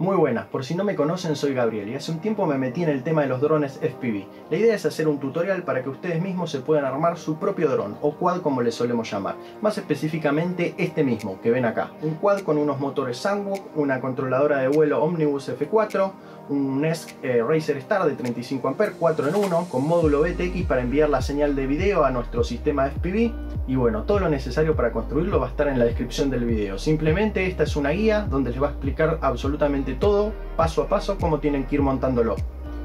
Muy buenas, por si no me conocen soy Gabriel y hace un tiempo me metí en el tema de los drones FPV. La idea es hacer un tutorial para que ustedes mismos se puedan armar su propio dron, o quad como le solemos llamar. Más específicamente este mismo, que ven acá. Un quad con unos motores Sandwalk, una controladora de vuelo Omnibus F4, un NESC eh, Racer Star de 35 A 4 en 1 con módulo BTX para enviar la señal de video a nuestro sistema FPV y bueno, todo lo necesario para construirlo va a estar en la descripción del video. Simplemente esta es una guía donde les va a explicar absolutamente todo, paso a paso, cómo tienen que ir montándolo.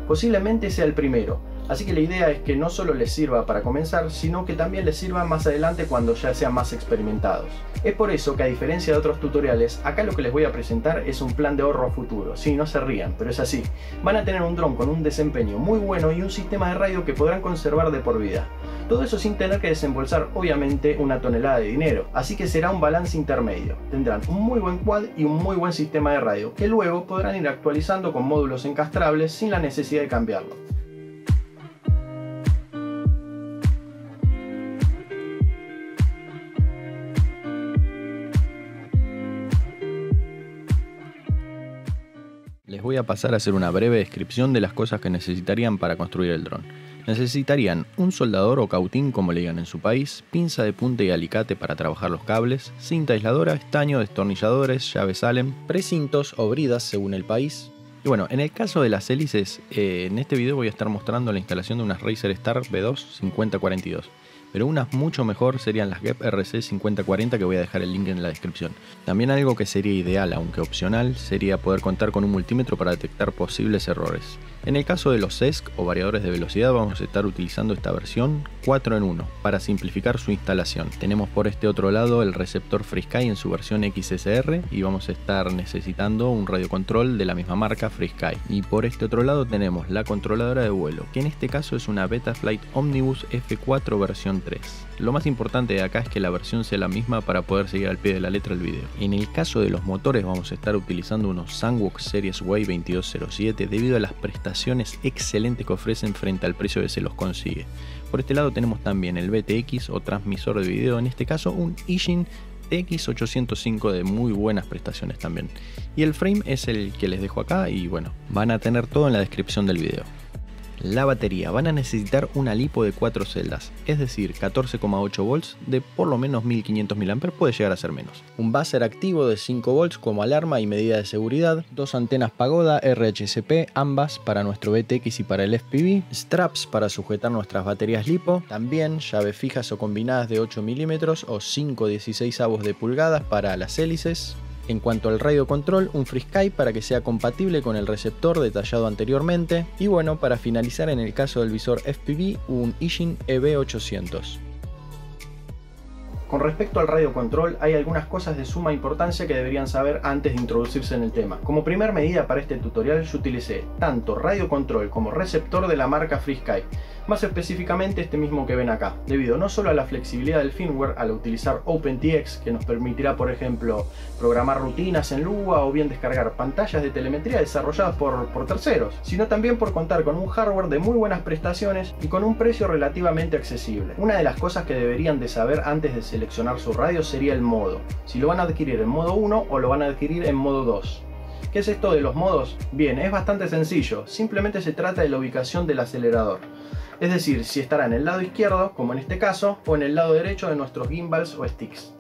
Posiblemente sea el primero, Así que la idea es que no solo les sirva para comenzar, sino que también les sirva más adelante cuando ya sean más experimentados. Es por eso que a diferencia de otros tutoriales, acá lo que les voy a presentar es un plan de ahorro futuro. Sí, no se rían, pero es así. Van a tener un dron con un desempeño muy bueno y un sistema de radio que podrán conservar de por vida. Todo eso sin tener que desembolsar obviamente una tonelada de dinero, así que será un balance intermedio. Tendrán un muy buen quad y un muy buen sistema de radio, que luego podrán ir actualizando con módulos encastrables sin la necesidad de cambiarlo. Voy a pasar a hacer una breve descripción de las cosas que necesitarían para construir el dron. Necesitarían un soldador o cautín como le digan en su país, pinza de punta y alicate para trabajar los cables, cinta aisladora, estaño, destornilladores, llaves Allen, precintos o bridas según el país. Y bueno, en el caso de las hélices, eh, en este video voy a estar mostrando la instalación de unas Racer Star B2 5042 pero unas mucho mejor serían las GEP RC 5040 que voy a dejar el link en la descripción. También algo que sería ideal, aunque opcional, sería poder contar con un multímetro para detectar posibles errores. En el caso de los ESC o variadores de velocidad vamos a estar utilizando esta versión 4 en 1 para simplificar su instalación. Tenemos por este otro lado el receptor FreeSky en su versión XSR y vamos a estar necesitando un radiocontrol de la misma marca FreeSky. Y por este otro lado tenemos la controladora de vuelo, que en este caso es una Betaflight Omnibus F4 versión 3. Lo más importante de acá es que la versión sea la misma para poder seguir al pie de la letra el video. En el caso de los motores vamos a estar utilizando unos Sandwalk Series Way 2207 debido a las prestaciones excelentes que ofrecen frente al precio que se los consigue. Por este lado tenemos también el BTX o transmisor de video, en este caso un Ishin TX805 de muy buenas prestaciones también. Y el frame es el que les dejo acá y bueno, van a tener todo en la descripción del video. La batería, van a necesitar una lipo de 4 celdas, es decir, 14,8 volts de por lo menos 1500 mAh, puede llegar a ser menos. Un buzzer activo de 5 volts como alarma y medida de seguridad, dos antenas pagoda RHCP, ambas para nuestro BTX y para el FPV, straps para sujetar nuestras baterías lipo, también llaves fijas o combinadas de 8 milímetros o 5 16 avos de pulgadas para las hélices, en cuanto al radio control, un FreeSky para que sea compatible con el receptor detallado anteriormente. Y bueno, para finalizar en el caso del visor FPV, un Ishin EV800. Con respecto al radio control, hay algunas cosas de suma importancia que deberían saber antes de introducirse en el tema. Como primer medida para este tutorial yo utilicé tanto radio control como receptor de la marca FreeSky, más específicamente este mismo que ven acá, debido no solo a la flexibilidad del firmware al utilizar OpenTX que nos permitirá por ejemplo programar rutinas en Lua o bien descargar pantallas de telemetría desarrolladas por, terceros, sino también por contar con un hardware de muy buenas prestaciones y con un precio relativamente accesible. Una de las cosas que deberían de saber antes de seleccionar su radio sería el modo, si lo van a adquirir en modo 1 o lo van a adquirir en modo 2. ¿Qué es esto de los modos? Bien, es bastante sencillo, simplemente se trata de la ubicación del acelerador. Es decir, si estará en el lado izquierdo, como en este caso, o en el lado derecho de nuestros gimbals o sticks.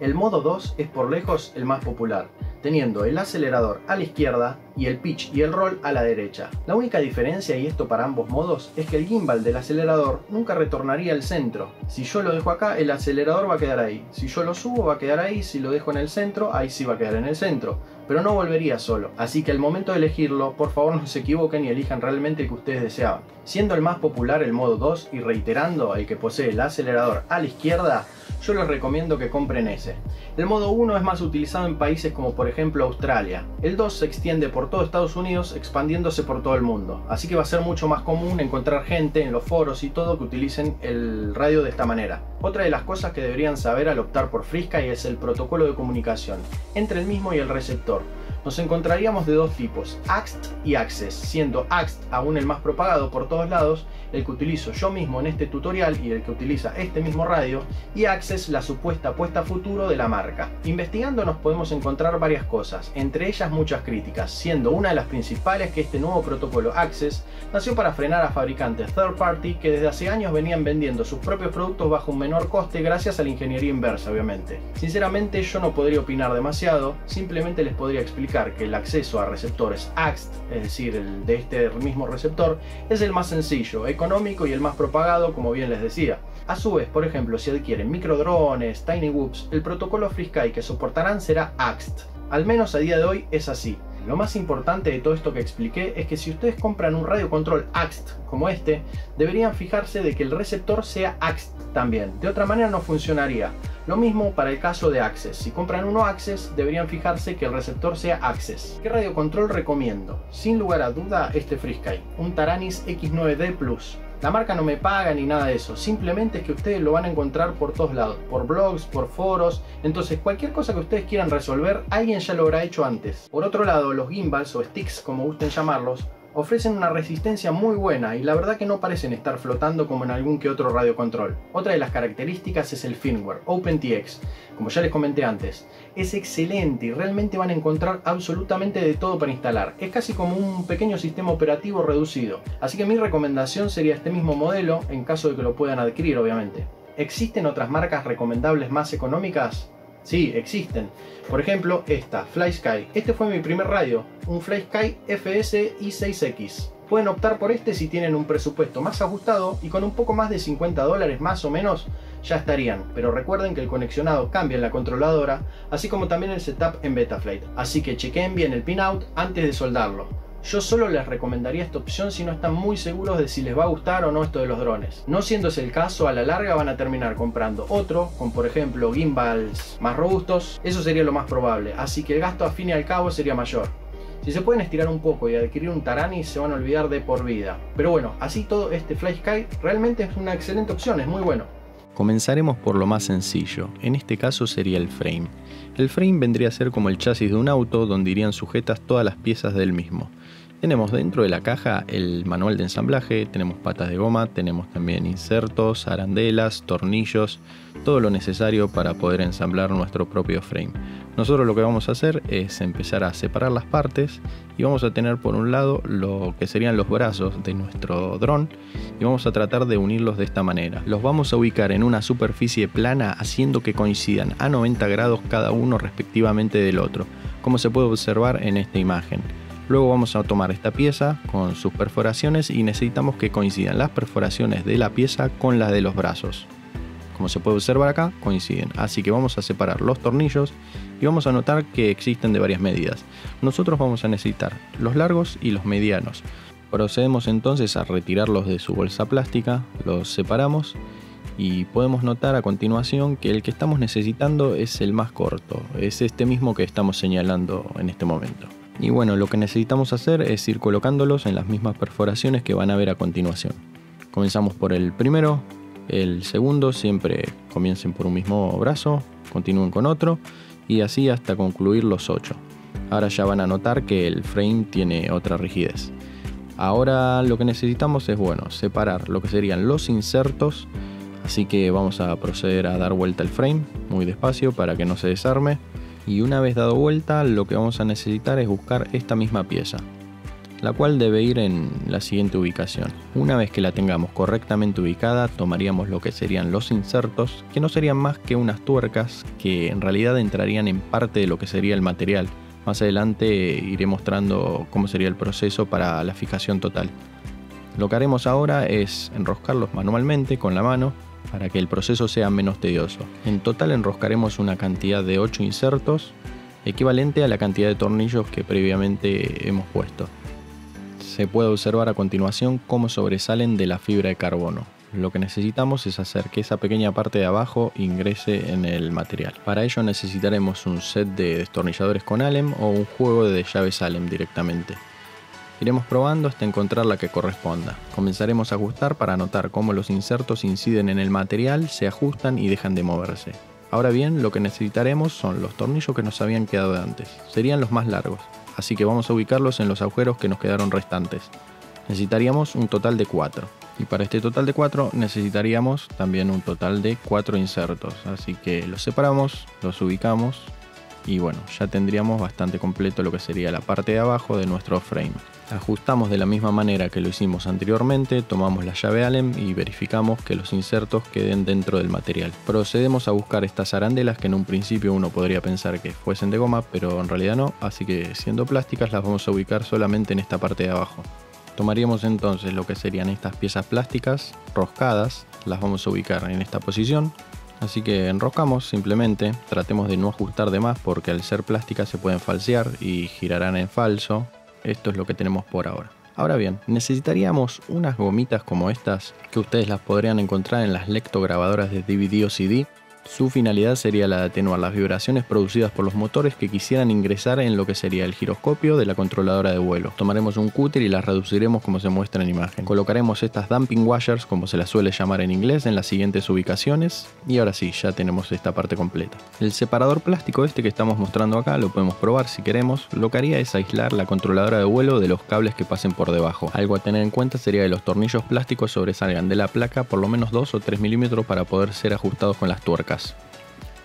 El modo 2 es por lejos el más popular, teniendo el acelerador a la izquierda y el pitch y el roll a la derecha. La única diferencia, y esto para ambos modos, es que el gimbal del acelerador nunca retornaría al centro. Si yo lo dejo acá, el acelerador va a quedar ahí. Si yo lo subo, va a quedar ahí. Si lo dejo en el centro, ahí sí va a quedar en el centro. Pero no volvería solo. Así que al momento de elegirlo, por favor no se equivoquen y elijan realmente el que ustedes deseaban. Siendo el más popular el modo 2 y reiterando el que posee el acelerador a la izquierda, yo les recomiendo que compren ese. El modo 1 es más utilizado en países como por ejemplo Australia. El 2 se extiende por todo Estados Unidos expandiéndose por todo el mundo. Así que va a ser mucho más común encontrar gente en los foros y todo que utilicen el radio de esta manera. Otra de las cosas que deberían saber al optar por FreeSky es el protocolo de comunicación entre el mismo y el receptor. Nos encontraríamos de dos tipos, AXT y Access, siendo AXT aún el más propagado por todos lados, el que utilizo yo mismo en este tutorial y el que utiliza este mismo radio, y Access la supuesta apuesta futuro de la marca. Investigando nos podemos encontrar varias cosas, entre ellas muchas críticas, siendo una de las principales que este nuevo protocolo Access nació para frenar a fabricantes third party que desde hace años venían vendiendo sus propios productos bajo un menor coste gracias a la ingeniería inversa obviamente. Sinceramente yo no podría opinar demasiado, simplemente les podría explicar que el acceso a receptores AXT, es decir, el de este mismo receptor, es el más sencillo, económico y el más propagado, como bien les decía. A su vez, por ejemplo, si adquieren microdrones, tiny whoops, el protocolo FreeSky que soportarán será AXT. Al menos a día de hoy es así. Lo más importante de todo esto que expliqué es que si ustedes compran un radio control AXT como este, deberían fijarse de que el receptor sea AXT también. De otra manera no funcionaría. Lo mismo para el caso de Access. Si compran uno Access, deberían fijarse que el receptor sea Access. ¿Qué radio control recomiendo? Sin lugar a duda este FreeSky, un Taranis X9D Plus. La marca no me paga ni nada de eso, simplemente es que ustedes lo van a encontrar por todos lados, por blogs, por foros, entonces cualquier cosa que ustedes quieran resolver, alguien ya lo habrá hecho antes. Por otro lado, los gimbals o sticks, como gusten llamarlos, ofrecen una resistencia muy buena y la verdad que no parecen estar flotando como en algún que otro radio control. Otra de las características es el firmware, OpenTX, como ya les comenté antes. Es excelente y realmente van a encontrar absolutamente de todo para instalar. Es casi como un pequeño sistema operativo reducido. Así que mi recomendación sería este mismo modelo en caso de que lo puedan adquirir obviamente. ¿Existen otras marcas recomendables más económicas? Sí, existen. Por ejemplo, esta, FlySky. Este fue mi primer radio, un FlySky FS i6X. Pueden optar por este si tienen un presupuesto más ajustado y con un poco más de 50 dólares más o menos ya estarían, pero recuerden que el conexionado cambia en la controladora, así como también el setup en Betaflight, así que chequen bien el pinout antes de soldarlo. Yo solo les recomendaría esta opción si no están muy seguros de si les va a gustar o no esto de los drones. No siendo ese el caso, a la larga van a terminar comprando otro, con por ejemplo gimbals más robustos, eso sería lo más probable, así que el gasto a fin y al cabo sería mayor. Si se pueden estirar un poco y adquirir un Tarani se van a olvidar de por vida. Pero bueno, así todo este FlySky realmente es una excelente opción, es muy bueno. Comenzaremos por lo más sencillo, en este caso sería el frame. El frame vendría a ser como el chasis de un auto donde irían sujetas todas las piezas del mismo. Tenemos dentro de la caja el manual de ensamblaje, tenemos patas de goma, tenemos también insertos, arandelas, tornillos, todo lo necesario para poder ensamblar nuestro propio frame. Nosotros lo que vamos a hacer es empezar a separar las partes y vamos a tener por un lado lo que serían los brazos de nuestro dron y vamos a tratar de unirlos de esta manera. Los vamos a ubicar en una superficie plana haciendo que coincidan a 90 grados cada uno respectivamente del otro, como se puede observar en esta imagen. Luego vamos a tomar esta pieza con sus perforaciones y necesitamos que coincidan las perforaciones de la pieza con las de los brazos. Como se puede observar acá, coinciden. Así que vamos a separar los tornillos y vamos a notar que existen de varias medidas. Nosotros vamos a necesitar los largos y los medianos. Procedemos entonces a retirarlos de su bolsa plástica, los separamos y podemos notar a continuación que el que estamos necesitando es el más corto, es este mismo que estamos señalando en este momento. Y bueno, lo que necesitamos hacer es ir colocándolos en las mismas perforaciones que van a ver a continuación. Comenzamos por el primero, el segundo siempre comiencen por un mismo brazo, continúen con otro y así hasta concluir los ocho. Ahora ya van a notar que el frame tiene otra rigidez. Ahora lo que necesitamos es bueno, separar lo que serían los insertos, así que vamos a proceder a dar vuelta el frame muy despacio para que no se desarme y una vez dado vuelta lo que vamos a necesitar es buscar esta misma pieza, la cual debe ir en la siguiente ubicación. Una vez que la tengamos correctamente ubicada, tomaríamos lo que serían los insertos, que no serían más que unas tuercas que en realidad entrarían en parte de lo que sería el material. Más adelante iré mostrando cómo sería el proceso para la fijación total. Lo que haremos ahora es enroscarlos manualmente con la mano para que el proceso sea menos tedioso. En total enroscaremos una cantidad de 8 insertos, equivalente a la cantidad de tornillos que previamente hemos puesto. Se puede observar a continuación cómo sobresalen de la fibra de carbono. Lo que necesitamos es hacer que esa pequeña parte de abajo ingrese en el material. Para ello necesitaremos un set de destornilladores con Allen o un juego de llaves Allen directamente. Iremos probando hasta encontrar la que corresponda. Comenzaremos a ajustar para notar cómo los insertos inciden en el material, se ajustan y dejan de moverse. Ahora bien, lo que necesitaremos son los tornillos que nos habían quedado antes. Serían los más largos, así que vamos a ubicarlos en los agujeros que nos quedaron restantes. Necesitaríamos un total de 4. Y para este total de 4 necesitaríamos también un total de 4 insertos. Así que los separamos, los ubicamos y bueno, ya tendríamos bastante completo lo que sería la parte de abajo de nuestro frame. Ajustamos de la misma manera que lo hicimos anteriormente, tomamos la llave Allen y verificamos que los insertos queden dentro del material. Procedemos a buscar estas arandelas que en un principio uno podría pensar que fuesen de goma, pero en realidad no, así que siendo plásticas las vamos a ubicar solamente en esta parte de abajo. Tomaríamos entonces lo que serían estas piezas plásticas roscadas, las vamos a ubicar en esta posición, Así que enroscamos simplemente, tratemos de no ajustar de más porque al ser plásticas se pueden falsear y girarán en falso. Esto es lo que tenemos por ahora. Ahora bien, necesitaríamos unas gomitas como estas que ustedes las podrían encontrar en las lectograbadoras de DVD o CD su finalidad sería la de atenuar las vibraciones producidas por los motores que quisieran ingresar en lo que sería el giroscopio de la controladora de vuelo. Tomaremos un cúter y las reduciremos como se muestra en imagen. Colocaremos estas dumping washers, como se las suele llamar en inglés, en las siguientes ubicaciones y ahora sí, ya tenemos esta parte completa. El separador plástico este que estamos mostrando acá, lo podemos probar si queremos, lo que haría es aislar la controladora de vuelo de los cables que pasen por debajo. Algo a tener en cuenta sería que los tornillos plásticos sobresalgan de la placa por lo menos 2 o 3 milímetros para poder ser ajustados con las tuercas.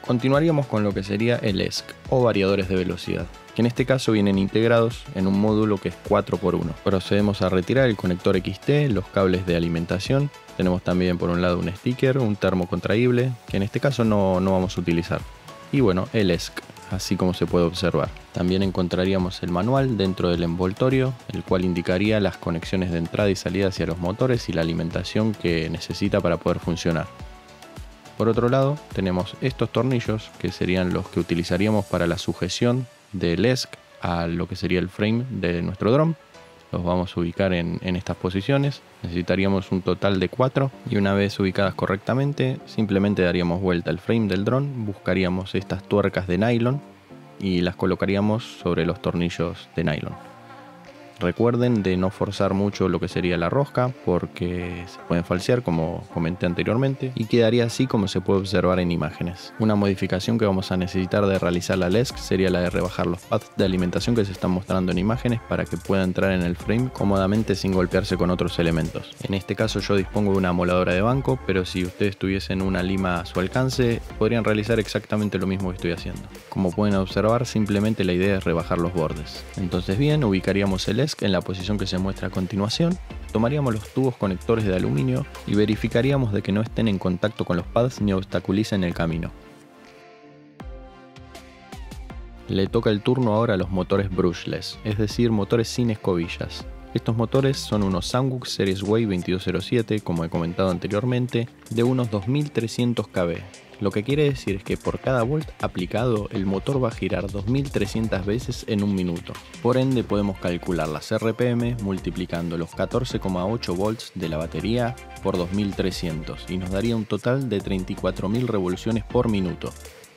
Continuaríamos con lo que sería el ESC o variadores de velocidad, que en este caso vienen integrados en un módulo que es 4x1. Procedemos a retirar el conector XT, los cables de alimentación, tenemos también por un lado un sticker, un termo contraíble, que en este caso no, no vamos a utilizar. Y bueno, el ESC, así como se puede observar. También encontraríamos el manual dentro del envoltorio, el cual indicaría las conexiones de entrada y salida hacia los motores y la alimentación que necesita para poder funcionar. Por otro lado, tenemos estos tornillos que serían los que utilizaríamos para la sujeción del ESC a lo que sería el frame de nuestro dron. Los vamos a ubicar en, estas posiciones. Necesitaríamos un total de 4 y una vez ubicadas correctamente, simplemente daríamos vuelta al frame del dron, buscaríamos estas tuercas de nylon y las colocaríamos sobre los tornillos de nylon. Recuerden de no forzar mucho lo que sería la rosca porque se pueden falsear como comenté anteriormente y quedaría así como se puede observar en imágenes. Una modificación que vamos a necesitar de realizar la LESC sería la de rebajar los pads de alimentación que se están mostrando en imágenes para que pueda entrar en el frame cómodamente sin golpearse con otros elementos. En este caso yo dispongo de una moladora de banco, pero si ustedes tuviesen una lima a su alcance podrían realizar exactamente lo mismo que estoy haciendo. Como pueden observar simplemente la idea es rebajar los bordes. Entonces bien, ubicaríamos el En la posición que se muestra a continuación, tomaríamos los tubos conectores de aluminio y verificaríamos de que no estén en contacto con los pads ni obstaculicen el camino. Le toca el turno ahora a los motores brushless, es decir, motores sin escobillas. Estos motores son unos Sanguk Series Way 2207, como he comentado anteriormente, de unos 2300 kb, lo que quiere decir es que por cada volt aplicado el motor va a girar 2300 veces en un minuto. Por ende podemos calcular las RPM multiplicando los 14,8 volts de la batería por 2300 y nos daría un total de 34.000 revoluciones por minuto.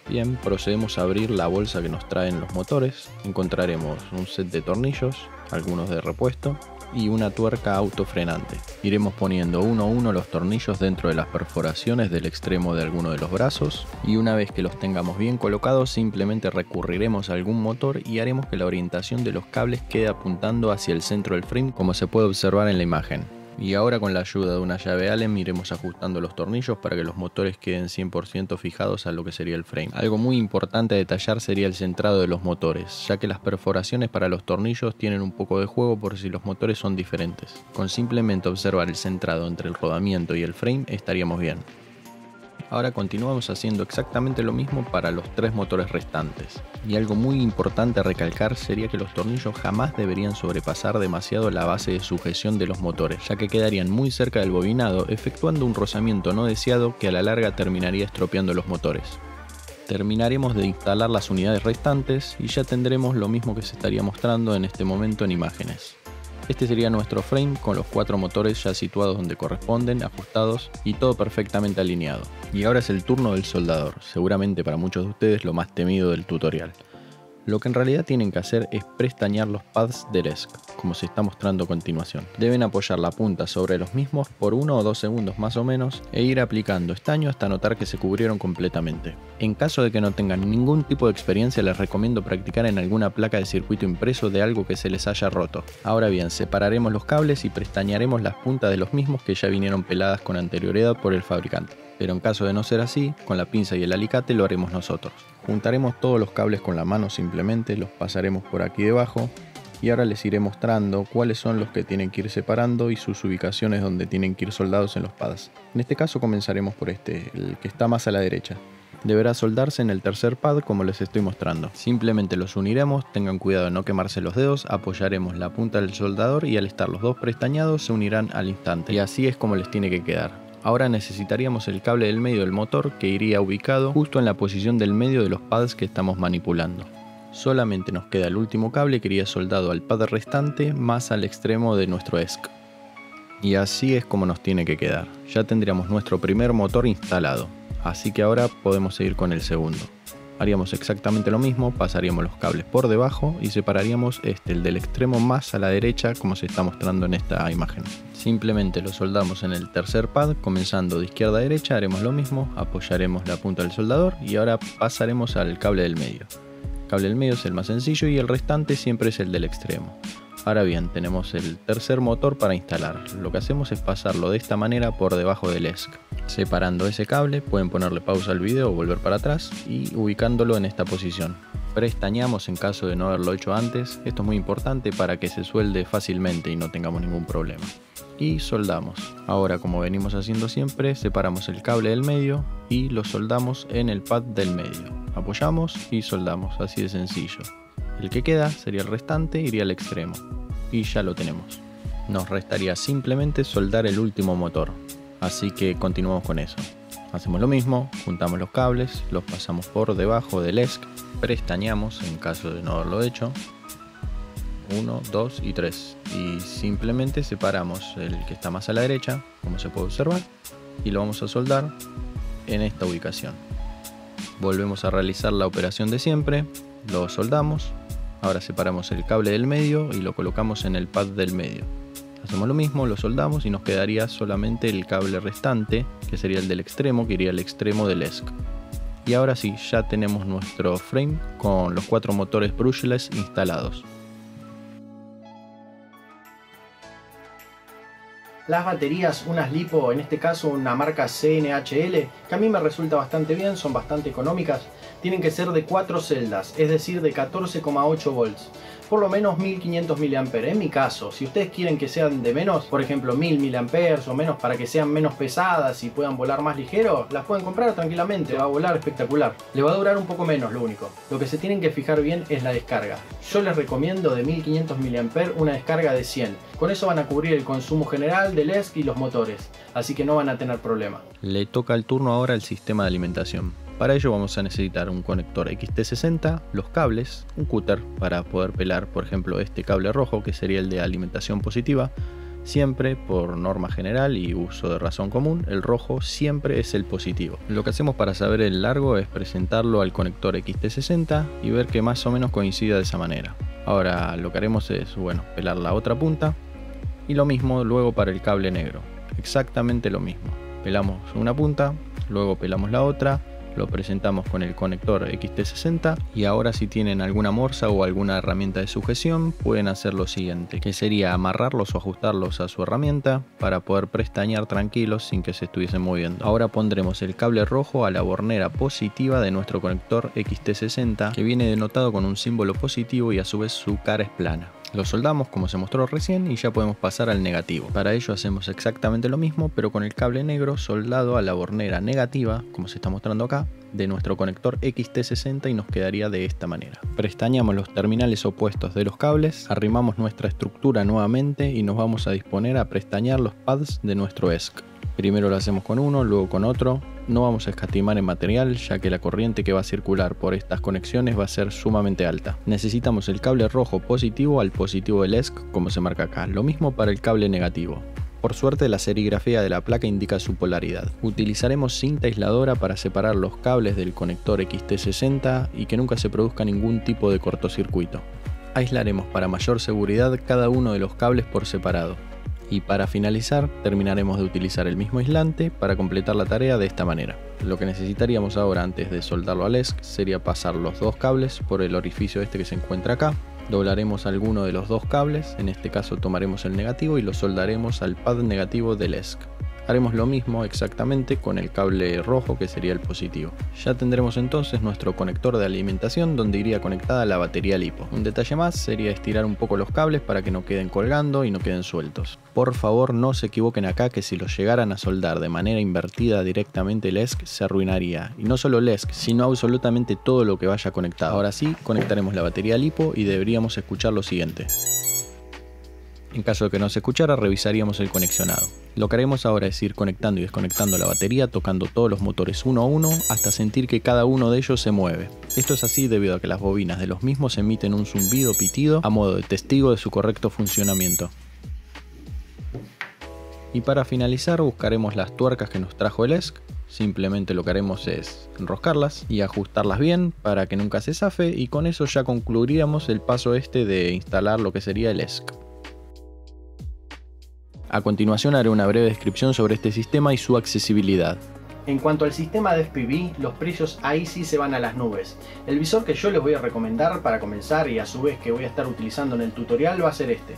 Bien, procedemos a abrir la bolsa que nos traen los motores. Encontraremos un set de tornillos, algunos de repuesto, y una tuerca autofrenante. Iremos poniendo uno a uno los tornillos dentro de las perforaciones del extremo de alguno de los brazos y una vez que los tengamos bien colocados simplemente recurriremos a algún motor y haremos que la orientación de los cables quede apuntando hacia el centro del frame como se puede observar en la imagen. Y ahora con la ayuda de una llave Allen iremos ajustando los tornillos para que los motores queden 100% fijados a lo que sería el frame. Algo muy importante a detallar sería el centrado de los motores, ya que las perforaciones para los tornillos tienen un poco de juego por si los motores son diferentes. Con simplemente observar el centrado entre el rodamiento y el frame estaríamos bien. Ahora continuamos haciendo exactamente lo mismo para los tres motores restantes. Y algo muy importante a recalcar sería que los tornillos jamás deberían sobrepasar demasiado la base de sujeción de los motores, ya que quedarían muy cerca del bobinado efectuando un rozamiento no deseado que a la larga terminaría estropeando los motores. Terminaremos de instalar las unidades restantes y ya tendremos lo mismo que se estaría mostrando en este momento en imágenes. Este sería nuestro frame con los cuatro motores ya situados donde corresponden, ajustados y todo perfectamente alineado. Y ahora es el turno del soldador, seguramente para muchos de ustedes lo más temido del tutorial. Lo que en realidad tienen que hacer es prestañar los pads del ESC, como se está mostrando a continuación. Deben apoyar la punta sobre los mismos por uno o dos segundos más o menos e ir aplicando estaño hasta notar que se cubrieron completamente. En caso de que no tengan ningún tipo de experiencia les recomiendo practicar en alguna placa de circuito impreso de algo que se les haya roto. Ahora bien, separaremos los cables y prestañaremos las puntas de los mismos que ya vinieron peladas con anterioridad por el fabricante pero en caso de no ser así, con la pinza y el alicate lo haremos nosotros. Juntaremos todos los cables con la mano simplemente, los pasaremos por aquí debajo y ahora les iré mostrando cuáles son los que tienen que ir separando y sus ubicaciones donde tienen que ir soldados en los pads. En este caso comenzaremos por este, el que está más a la derecha. Deberá soldarse en el tercer pad como les estoy mostrando. Simplemente los uniremos, tengan cuidado de no quemarse los dedos, apoyaremos la punta del soldador y al estar los dos prestañados se unirán al instante. Y así es como les tiene que quedar. Ahora necesitaríamos el cable del medio del motor que iría ubicado justo en la posición del medio de los pads que estamos manipulando. Solamente nos queda el último cable que iría soldado al pad restante más al extremo de nuestro ESC. Y así es como nos tiene que quedar. Ya tendríamos nuestro primer motor instalado, así que ahora podemos seguir con el segundo. Haríamos exactamente lo mismo, pasaríamos los cables por debajo y separaríamos este, el del extremo más a la derecha como se está mostrando en esta imagen. Simplemente lo soldamos en el tercer pad, comenzando de izquierda a derecha, haremos lo mismo, apoyaremos la punta del soldador y ahora pasaremos al cable del medio. El cable del medio es el más sencillo y el restante siempre es el del extremo. Ahora bien, tenemos el tercer motor para instalar. Lo que hacemos es pasarlo de esta manera por debajo del ESC. Separando ese cable, pueden ponerle pausa al video o volver para atrás y ubicándolo en esta posición. Prestañamos en caso de no haberlo hecho antes, esto es muy importante para que se suelde fácilmente y no tengamos ningún problema. Y soldamos. Ahora como venimos haciendo siempre, separamos el cable del medio y lo soldamos en el pad del medio. Apoyamos y soldamos, así de sencillo. El que queda sería el restante, iría al extremo. Y ya lo tenemos. Nos restaría simplemente soldar el último motor, Así que continuamos con eso. Hacemos lo mismo, juntamos los cables, los pasamos por debajo del ESC, prestañamos en caso de no haberlo hecho. 1, 2 y 3. Y simplemente separamos el que está más a la derecha, como se puede observar, y lo vamos a soldar en esta ubicación. Volvemos a realizar la operación de siempre, lo soldamos, ahora separamos el cable del medio y lo colocamos en el pad del medio. Hacemos lo mismo, lo soldamos y nos quedaría solamente el cable restante, que sería el del extremo, que iría al extremo del ESC. Y ahora sí, ya tenemos nuestro frame con los cuatro motores brushless instalados. Las baterías, unas lipo, en este caso una marca CNHL, que a mí me resulta bastante bien, son bastante económicas, tienen que ser de 4 celdas, es decir, de 14,8 volts por lo menos 1500 mAh. En mi caso, si ustedes quieren que sean de menos, por ejemplo 1000 mAh o menos para que sean menos pesadas y puedan volar más ligero, las pueden comprar tranquilamente, va a volar espectacular. Le va a durar un poco menos lo único. Lo que se tienen que fijar bien es la descarga. Yo les recomiendo de 1500 mAh una descarga de 100. Con eso van a cubrir el consumo general del ESC y los motores, así que no van a tener problema. Le toca el turno ahora al sistema de alimentación. Para ello vamos a necesitar un conector XT60, los cables, un cúter para poder pelar por ejemplo este cable rojo que sería el de alimentación positiva. Siempre por norma general y uso de razón común, el rojo siempre es el positivo. Lo que hacemos para saber el largo es presentarlo al conector XT60 y ver que más o menos coincida de esa manera. Ahora lo que haremos es, bueno, pelar la otra punta y lo mismo luego para el cable negro. Exactamente lo mismo. Pelamos una punta, luego pelamos la otra lo presentamos con el conector XT60 y ahora si tienen alguna morsa o alguna herramienta de sujeción pueden hacer lo siguiente, que sería amarrarlos o ajustarlos a su herramienta para poder prestañar tranquilos sin que se estuviesen moviendo. Ahora pondremos el cable rojo a la bornera positiva de nuestro conector XT60 que viene denotado con un símbolo positivo y a su vez su cara es plana. Lo soldamos como se mostró recién y ya podemos pasar al negativo. Para ello hacemos exactamente lo mismo pero con el cable negro soldado a la bornera negativa, como se está mostrando acá, de nuestro conector XT60 y nos quedaría de esta manera. Prestañamos los terminales opuestos de los cables, arrimamos nuestra estructura nuevamente y nos vamos a disponer a prestañar los pads de nuestro ESC. Primero lo hacemos con uno, luego con otro. No vamos a escatimar en material ya que la corriente que va a circular por estas conexiones va a ser sumamente alta. Necesitamos el cable rojo positivo al positivo del ESC como se marca acá. Lo mismo para el cable negativo. Por suerte la serigrafía de la placa indica su polaridad. Utilizaremos cinta aisladora para separar los cables del conector XT60 y que nunca se produzca ningún tipo de cortocircuito. Aislaremos para mayor seguridad cada uno de los cables por separado. Y para finalizar, terminaremos de utilizar el mismo aislante para completar la tarea de esta manera. Lo que necesitaríamos ahora antes de soldarlo al ESC sería pasar los dos cables por el orificio este que se encuentra acá Doblaremos alguno de los dos cables, en este caso tomaremos el negativo y lo soldaremos al pad negativo del ESC. Haremos lo mismo exactamente con el cable rojo que sería el positivo. Ya tendremos entonces nuestro conector de alimentación donde iría conectada la batería LiPo. Un detalle más sería estirar un poco los cables para que no queden colgando y no queden sueltos. Por favor no se equivoquen acá que si los llegaran a soldar de manera invertida directamente el ESC se arruinaría. Y no solo el ESC, sino absolutamente todo lo que vaya conectado. Ahora sí, conectaremos la batería LiPo y deberíamos escuchar lo siguiente. En caso de que no se escuchara, revisaríamos el conexionado. Lo que haremos ahora es ir conectando y desconectando la batería, tocando todos los motores uno a uno, hasta sentir que cada uno de ellos se mueve. Esto es así debido a que las bobinas de los mismos emiten un zumbido pitido a modo de testigo de su correcto funcionamiento. Y para finalizar buscaremos las tuercas que nos trajo el ESC, simplemente lo que haremos es enroscarlas y ajustarlas bien para que nunca se zafe y con eso ya concluiríamos el paso este de instalar lo que sería el ESC. A continuación haré una breve descripción sobre este sistema y su accesibilidad. En cuanto al sistema de FPV, los precios ahí sí se van a las nubes. El visor que yo les voy a recomendar para comenzar y a su vez que voy a estar utilizando en el tutorial va a ser este.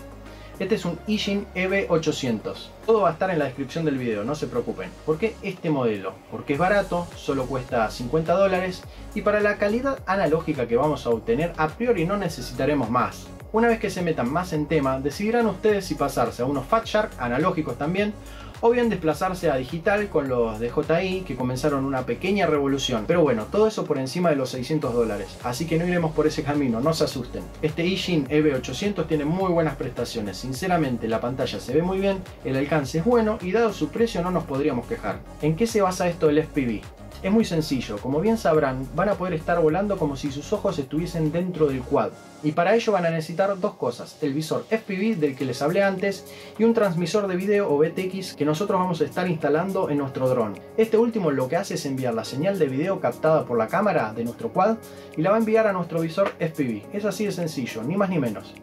Este es un Ishin EV800. Todo va a estar en la descripción del video, no se preocupen. ¿Por qué este modelo? Porque es barato, solo cuesta 50 dólares y para la calidad analógica que vamos a obtener a priori no necesitaremos más. Una vez que se metan más en tema, decidirán ustedes si pasarse a unos Fat Shark analógicos también o bien desplazarse a digital con los DJI que comenzaron una pequeña revolución. Pero bueno, todo eso por encima de los 600 dólares, así que no iremos por ese camino, no se asusten. Este Ishin EV800 tiene muy buenas prestaciones, sinceramente la pantalla se ve muy bien, el alcance es bueno y dado su precio no nos podríamos quejar. ¿En qué se basa esto del FPV? Es muy sencillo, como bien sabrán, van a poder estar volando como si sus ojos estuviesen dentro del quad. Y para ello van a necesitar dos cosas, el visor FPV del que les hablé antes y un transmisor de video o BTX que nosotros vamos a estar instalando en nuestro dron. Este último lo que hace es enviar la señal de video captada por la cámara de nuestro quad y la va a enviar a nuestro visor FPV. Es así de sencillo, ni más ni menos.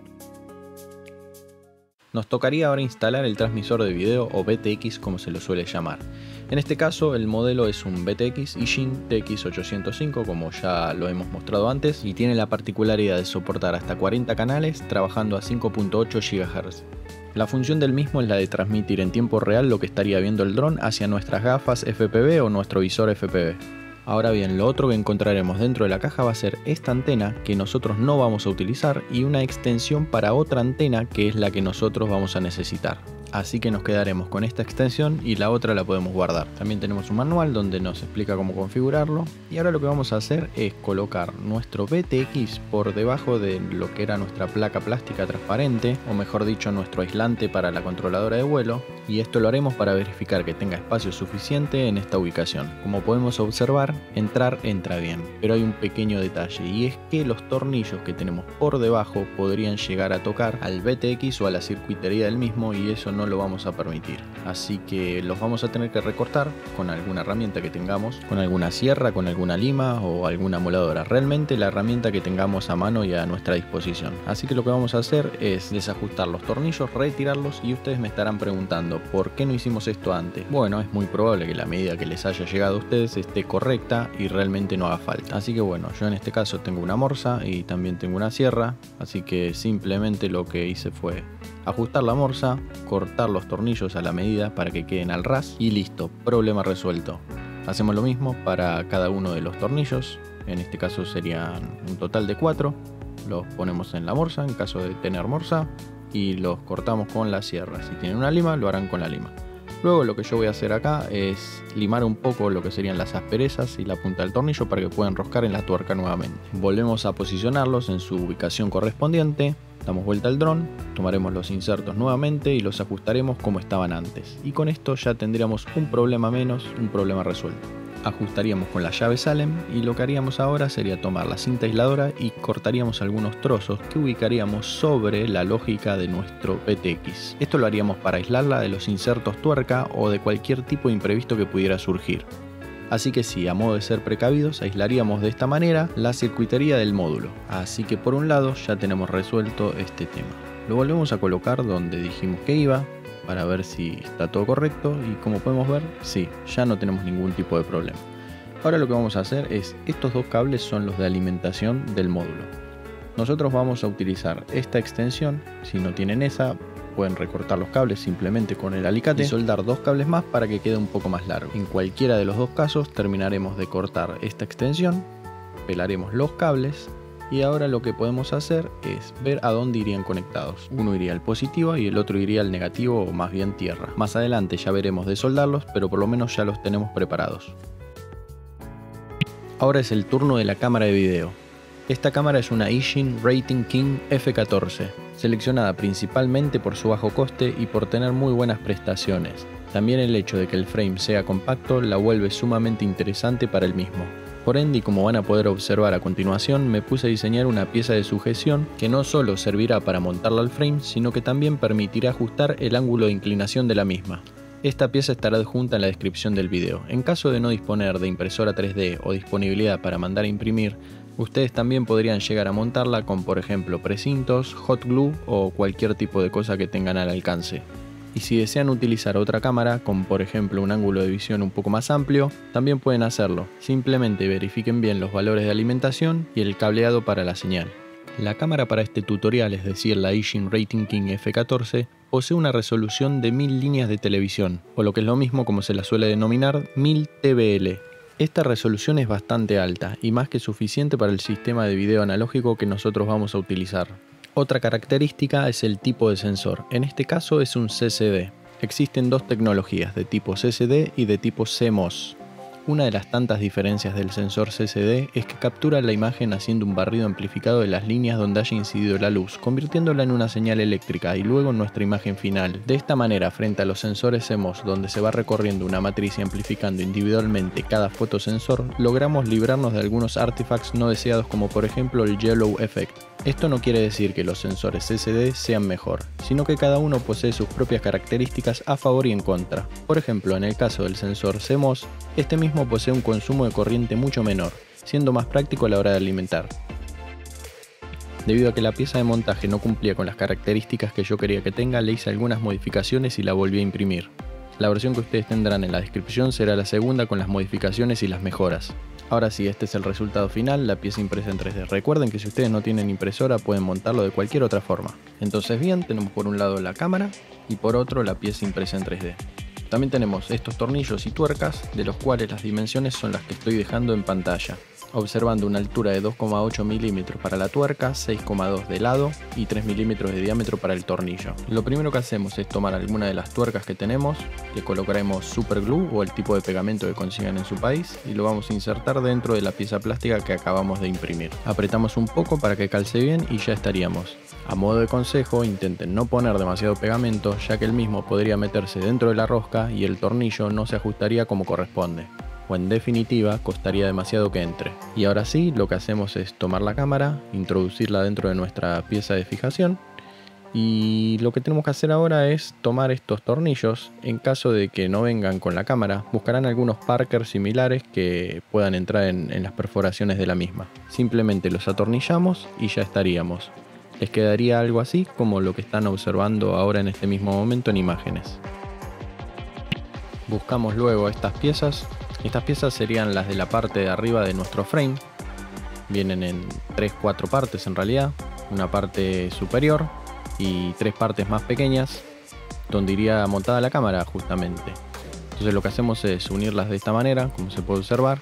Nos tocaría ahora instalar el transmisor de video o BTX como se lo suele llamar. En este caso el modelo es un BTX Ishin TX805 como ya lo hemos mostrado antes y tiene la particularidad de soportar hasta 40 canales trabajando a 5.8 GHz. La función del mismo es la de transmitir en tiempo real lo que estaría viendo el dron hacia nuestras gafas FPV o nuestro visor FPV. Ahora bien, lo otro que encontraremos dentro de la caja va a ser esta antena que nosotros no vamos a utilizar y una extensión para otra antena que es la que nosotros vamos a necesitar así que nos quedaremos con esta extensión y la otra la podemos guardar. También tenemos un manual donde nos explica cómo configurarlo y ahora lo que vamos a hacer es colocar nuestro BTX por debajo de lo que era nuestra placa plástica transparente o mejor dicho nuestro aislante para la controladora de vuelo y esto lo haremos para verificar que tenga espacio suficiente en esta ubicación. Como podemos observar, entrar entra bien, pero hay un pequeño detalle y es que los tornillos que tenemos por debajo podrían llegar a tocar al BTX o a la circuitería del mismo y eso no lo vamos a permitir. Así que los vamos a tener que recortar con alguna herramienta que tengamos, con alguna sierra, con alguna lima o alguna moladora. Realmente la herramienta que tengamos a mano y a nuestra disposición. Así que lo que vamos a hacer es desajustar los tornillos, retirarlos y ustedes me estarán preguntando ¿por qué no hicimos esto antes? Bueno, es muy probable que la medida que les haya llegado a ustedes esté correcta y realmente no haga falta. Así que bueno, yo en este caso tengo una morsa y también tengo una sierra, así que simplemente lo que hice fue ajustar la morsa, cortar los tornillos a la medida para que queden al ras y listo, problema resuelto. Hacemos lo mismo para cada uno de los tornillos, en este caso serían un total de 4, los ponemos en la morsa en caso de tener morsa y los cortamos con la sierra. Si tienen una lima, lo harán con la lima. Luego lo que yo voy a hacer acá es limar un poco lo que serían las asperezas y la punta del tornillo para que puedan enroscar en la tuerca nuevamente. Volvemos a posicionarlos en su ubicación correspondiente Damos vuelta al dron, tomaremos los insertos nuevamente y los ajustaremos como estaban antes. Y con esto ya tendríamos un problema menos, un problema resuelto. ajustaríamos con la llave Salem y lo que haríamos ahora sería tomar la cinta aisladora y cortaríamos algunos trozos que ubicaríamos sobre la lógica de nuestro PTX. Esto lo haríamos para aislarla de los insertos tuerca o de cualquier tipo de imprevisto que pudiera surgir. Así que sí, a modo de ser precavidos, aislaríamos de esta manera la circuitería del módulo. Así que por un lado ya tenemos resuelto este tema. Lo volvemos a colocar donde dijimos que iba, para ver si está todo correcto y como podemos ver, sí, ya no tenemos ningún tipo de problema. Ahora lo que vamos a hacer es, estos dos cables son los de alimentación del módulo. Nosotros vamos a utilizar esta extensión, si no tienen esa, pueden recortar los cables simplemente con el alicate y soldar dos cables más para que quede un poco más largo. En cualquiera de los dos casos terminaremos de cortar esta extensión, pelaremos los cables y ahora lo que podemos hacer es ver a dónde irían conectados. Uno iría al positivo y el otro iría al negativo o más bien tierra. Más adelante ya veremos de soldarlos, pero por lo menos ya los tenemos preparados. Ahora es el turno de la cámara de video. Esta cámara es una Ishin Rating King F14, seleccionada principalmente por su bajo coste y por tener muy buenas prestaciones. También el hecho de que el frame sea compacto la vuelve sumamente interesante para el mismo. Por ende, y como van a poder observar a continuación, me puse a diseñar una pieza de sujeción que no solo servirá para montarla al frame, sino que también permitirá ajustar el ángulo de inclinación de la misma. Esta pieza estará adjunta en la descripción del video. En caso de no disponer de impresora 3D o disponibilidad para mandar a imprimir, ustedes también podrían llegar a montarla con por ejemplo precintos, hot glue o cualquier tipo de cosa que tengan al alcance y si desean utilizar otra cámara, con por ejemplo un ángulo de visión un poco más amplio, también pueden hacerlo. Simplemente verifiquen bien los valores de alimentación y el cableado para la señal. La cámara para este tutorial, es decir la Ishin Rating King F14, posee una resolución de 1000 líneas de televisión, o lo que es lo mismo como se la suele denominar 1000 TBL. Esta resolución es bastante alta y más que suficiente para el sistema de video analógico que nosotros vamos a utilizar. Otra característica es el tipo de sensor, en este caso es un CCD. Existen dos tecnologías, de tipo CCD y de tipo CMOS. Una de las tantas diferencias del sensor CCD es que captura la imagen haciendo un barrido amplificado de las líneas donde haya incidido la luz, convirtiéndola en una señal eléctrica y luego en nuestra imagen final. De esta manera, frente a los sensores CMOS donde se va recorriendo una matriz y amplificando individualmente cada fotosensor, logramos librarnos de algunos artifacts no deseados como por ejemplo el Yellow Effect. Esto no quiere decir que los sensores CCD sean mejor, sino que cada uno posee sus propias características a favor y en contra. Por ejemplo, en el caso del sensor CMOS, este mismo posee un consumo de corriente mucho menor, siendo más práctico a la hora de alimentar. Debido a que la pieza de montaje no cumplía con las características que yo quería que tenga, le hice algunas modificaciones y la volví a imprimir. La versión que ustedes tendrán en la descripción será la segunda con las modificaciones y las mejoras. Ahora sí, este es el resultado final, la pieza impresa en 3D. Recuerden que si ustedes no tienen impresora pueden montarlo de cualquier otra forma. Entonces bien, tenemos por un lado la cámara y por otro la pieza impresa en 3D. También tenemos estos tornillos y tuercas, de los cuales las dimensiones son las que estoy dejando en pantalla observando una altura de 2,8 milímetros para la tuerca, 6,2 de lado y 3 milímetros de diámetro para el tornillo. Lo primero que hacemos es tomar alguna de las tuercas que tenemos, le colocaremos super glue o el tipo de pegamento que consigan en su país y lo vamos a insertar dentro de la pieza plástica que acabamos de imprimir. Apretamos un poco para que calce bien y ya estaríamos. A modo de consejo, intenten no poner demasiado pegamento ya que el mismo podría meterse dentro de la rosca y el tornillo no se ajustaría como corresponde o en definitiva costaría demasiado que entre. Y ahora sí, lo que hacemos es tomar la cámara, introducirla dentro de nuestra pieza de fijación y lo que tenemos que hacer ahora es tomar estos tornillos, en caso de que no vengan con la cámara, buscarán algunos Parker similares que puedan entrar en, en las perforaciones de la misma. Simplemente los atornillamos y ya estaríamos. Les quedaría algo así como lo que están observando ahora en este mismo momento en imágenes. Buscamos luego estas piezas estas piezas serían las de la parte de arriba de nuestro frame. Vienen en 3-4 partes en realidad. Una parte superior y tres partes más pequeñas donde iría montada la cámara justamente. Entonces lo que hacemos es unirlas de esta manera, como se puede observar,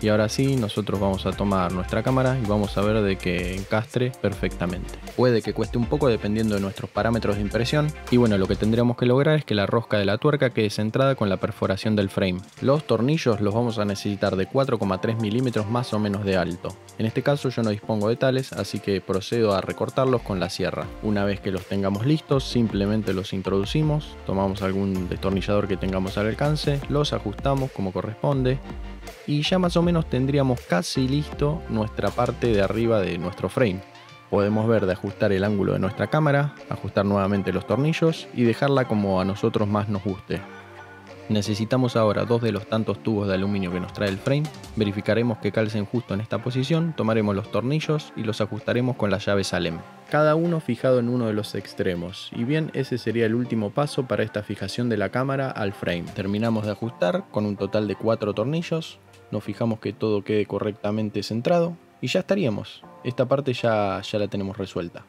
y ahora sí, nosotros vamos a tomar nuestra cámara y vamos a ver de que encastre perfectamente. Puede que cueste un poco dependiendo de nuestros parámetros de impresión. Y bueno, lo que tendríamos que lograr es que la rosca de la tuerca quede centrada con la perforación del frame. Los tornillos los vamos a necesitar de 4,3 milímetros más o menos de alto. En este caso yo no dispongo de tales, así que procedo a recortarlos con la sierra. Una vez que los tengamos listos, simplemente los introducimos, tomamos algún destornillador que tengamos al alcance, los ajustamos como corresponde y ya más o menos tendríamos casi listo nuestra parte de arriba de nuestro frame. Podemos ver de ajustar el ángulo de nuestra cámara, ajustar nuevamente los tornillos y dejarla como a nosotros más nos guste. Necesitamos ahora dos de los tantos tubos de aluminio que nos trae el frame, verificaremos que calcen justo en esta posición, tomaremos los tornillos y los ajustaremos con la llave Salem. Cada uno fijado en uno de los extremos, y bien ese sería el último paso para esta fijación de la cámara al frame. Terminamos de ajustar con un total de 4 tornillos, nos fijamos que todo quede correctamente centrado y ya estaríamos. Esta parte ya, ya la tenemos resuelta.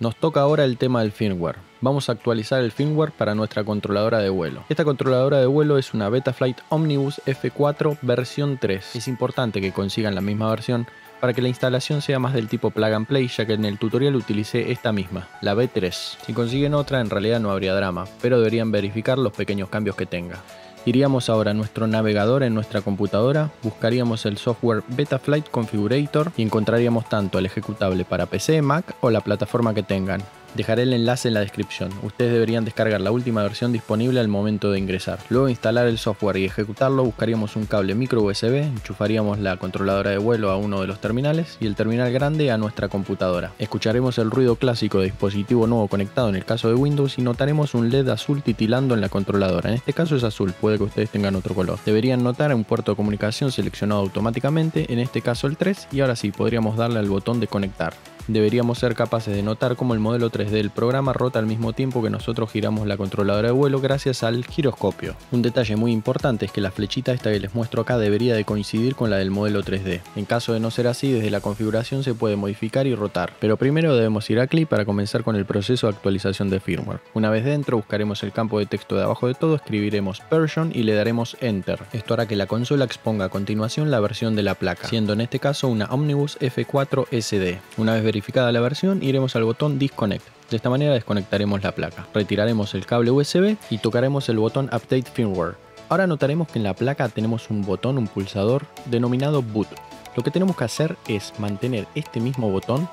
Nos toca ahora el tema del firmware. Vamos a actualizar el firmware para nuestra controladora de vuelo. Esta controladora de vuelo es una Betaflight Omnibus F4 versión 3. Es importante que consigan la misma versión para que la instalación sea más del tipo plug and play, ya que en el tutorial utilicé esta misma, la B3. Si consiguen otra en realidad no habría drama, pero deberían verificar los pequeños cambios que tenga. Iríamos ahora a nuestro navegador en nuestra computadora, buscaríamos el software Betaflight Configurator y encontraríamos tanto el ejecutable para PC, Mac o la plataforma que tengan. Dejaré el enlace en la descripción. Ustedes deberían descargar la última versión disponible al momento de ingresar. Luego de instalar el software y ejecutarlo, buscaríamos un cable micro USB, enchufaríamos la controladora de vuelo a uno de los terminales y el terminal grande a nuestra computadora. Escucharemos el ruido clásico de dispositivo nuevo conectado en el caso de Windows y notaremos un LED azul titilando en la controladora. En este caso es azul, puede que ustedes tengan otro color. Deberían notar un puerto de comunicación seleccionado automáticamente, en este caso el 3, y ahora sí podríamos darle al botón de conectar deberíamos ser capaces de notar cómo el modelo 3D del programa rota al mismo tiempo que nosotros giramos la controladora de vuelo gracias al giroscopio. Un detalle muy importante es que la flechita esta que les muestro acá debería de coincidir con la del modelo 3D. En caso de no ser así, desde la configuración se puede modificar y rotar, pero primero debemos ir a CLI para comenzar con el proceso de actualización de firmware. Una vez dentro, buscaremos el campo de texto de abajo de todo, escribiremos version y le daremos enter. Esto hará que la consola exponga a continuación la versión de la placa, siendo en este caso una Omnibus F4 SD. Una vez verificada la versión, iremos al botón Disconnect. De esta manera desconectaremos la placa, retiraremos el cable USB y tocaremos el botón Update Firmware. Ahora notaremos que en la placa tenemos un botón, un pulsador denominado Boot. Lo que tenemos que hacer es mantener este mismo botón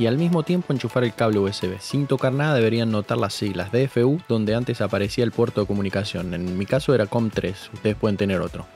y al mismo tiempo enchufar el cable USB. Sin tocar nada deberían notar las siglas DFU donde antes aparecía el puerto de comunicación. En mi caso era COM3, ustedes pueden tener otro.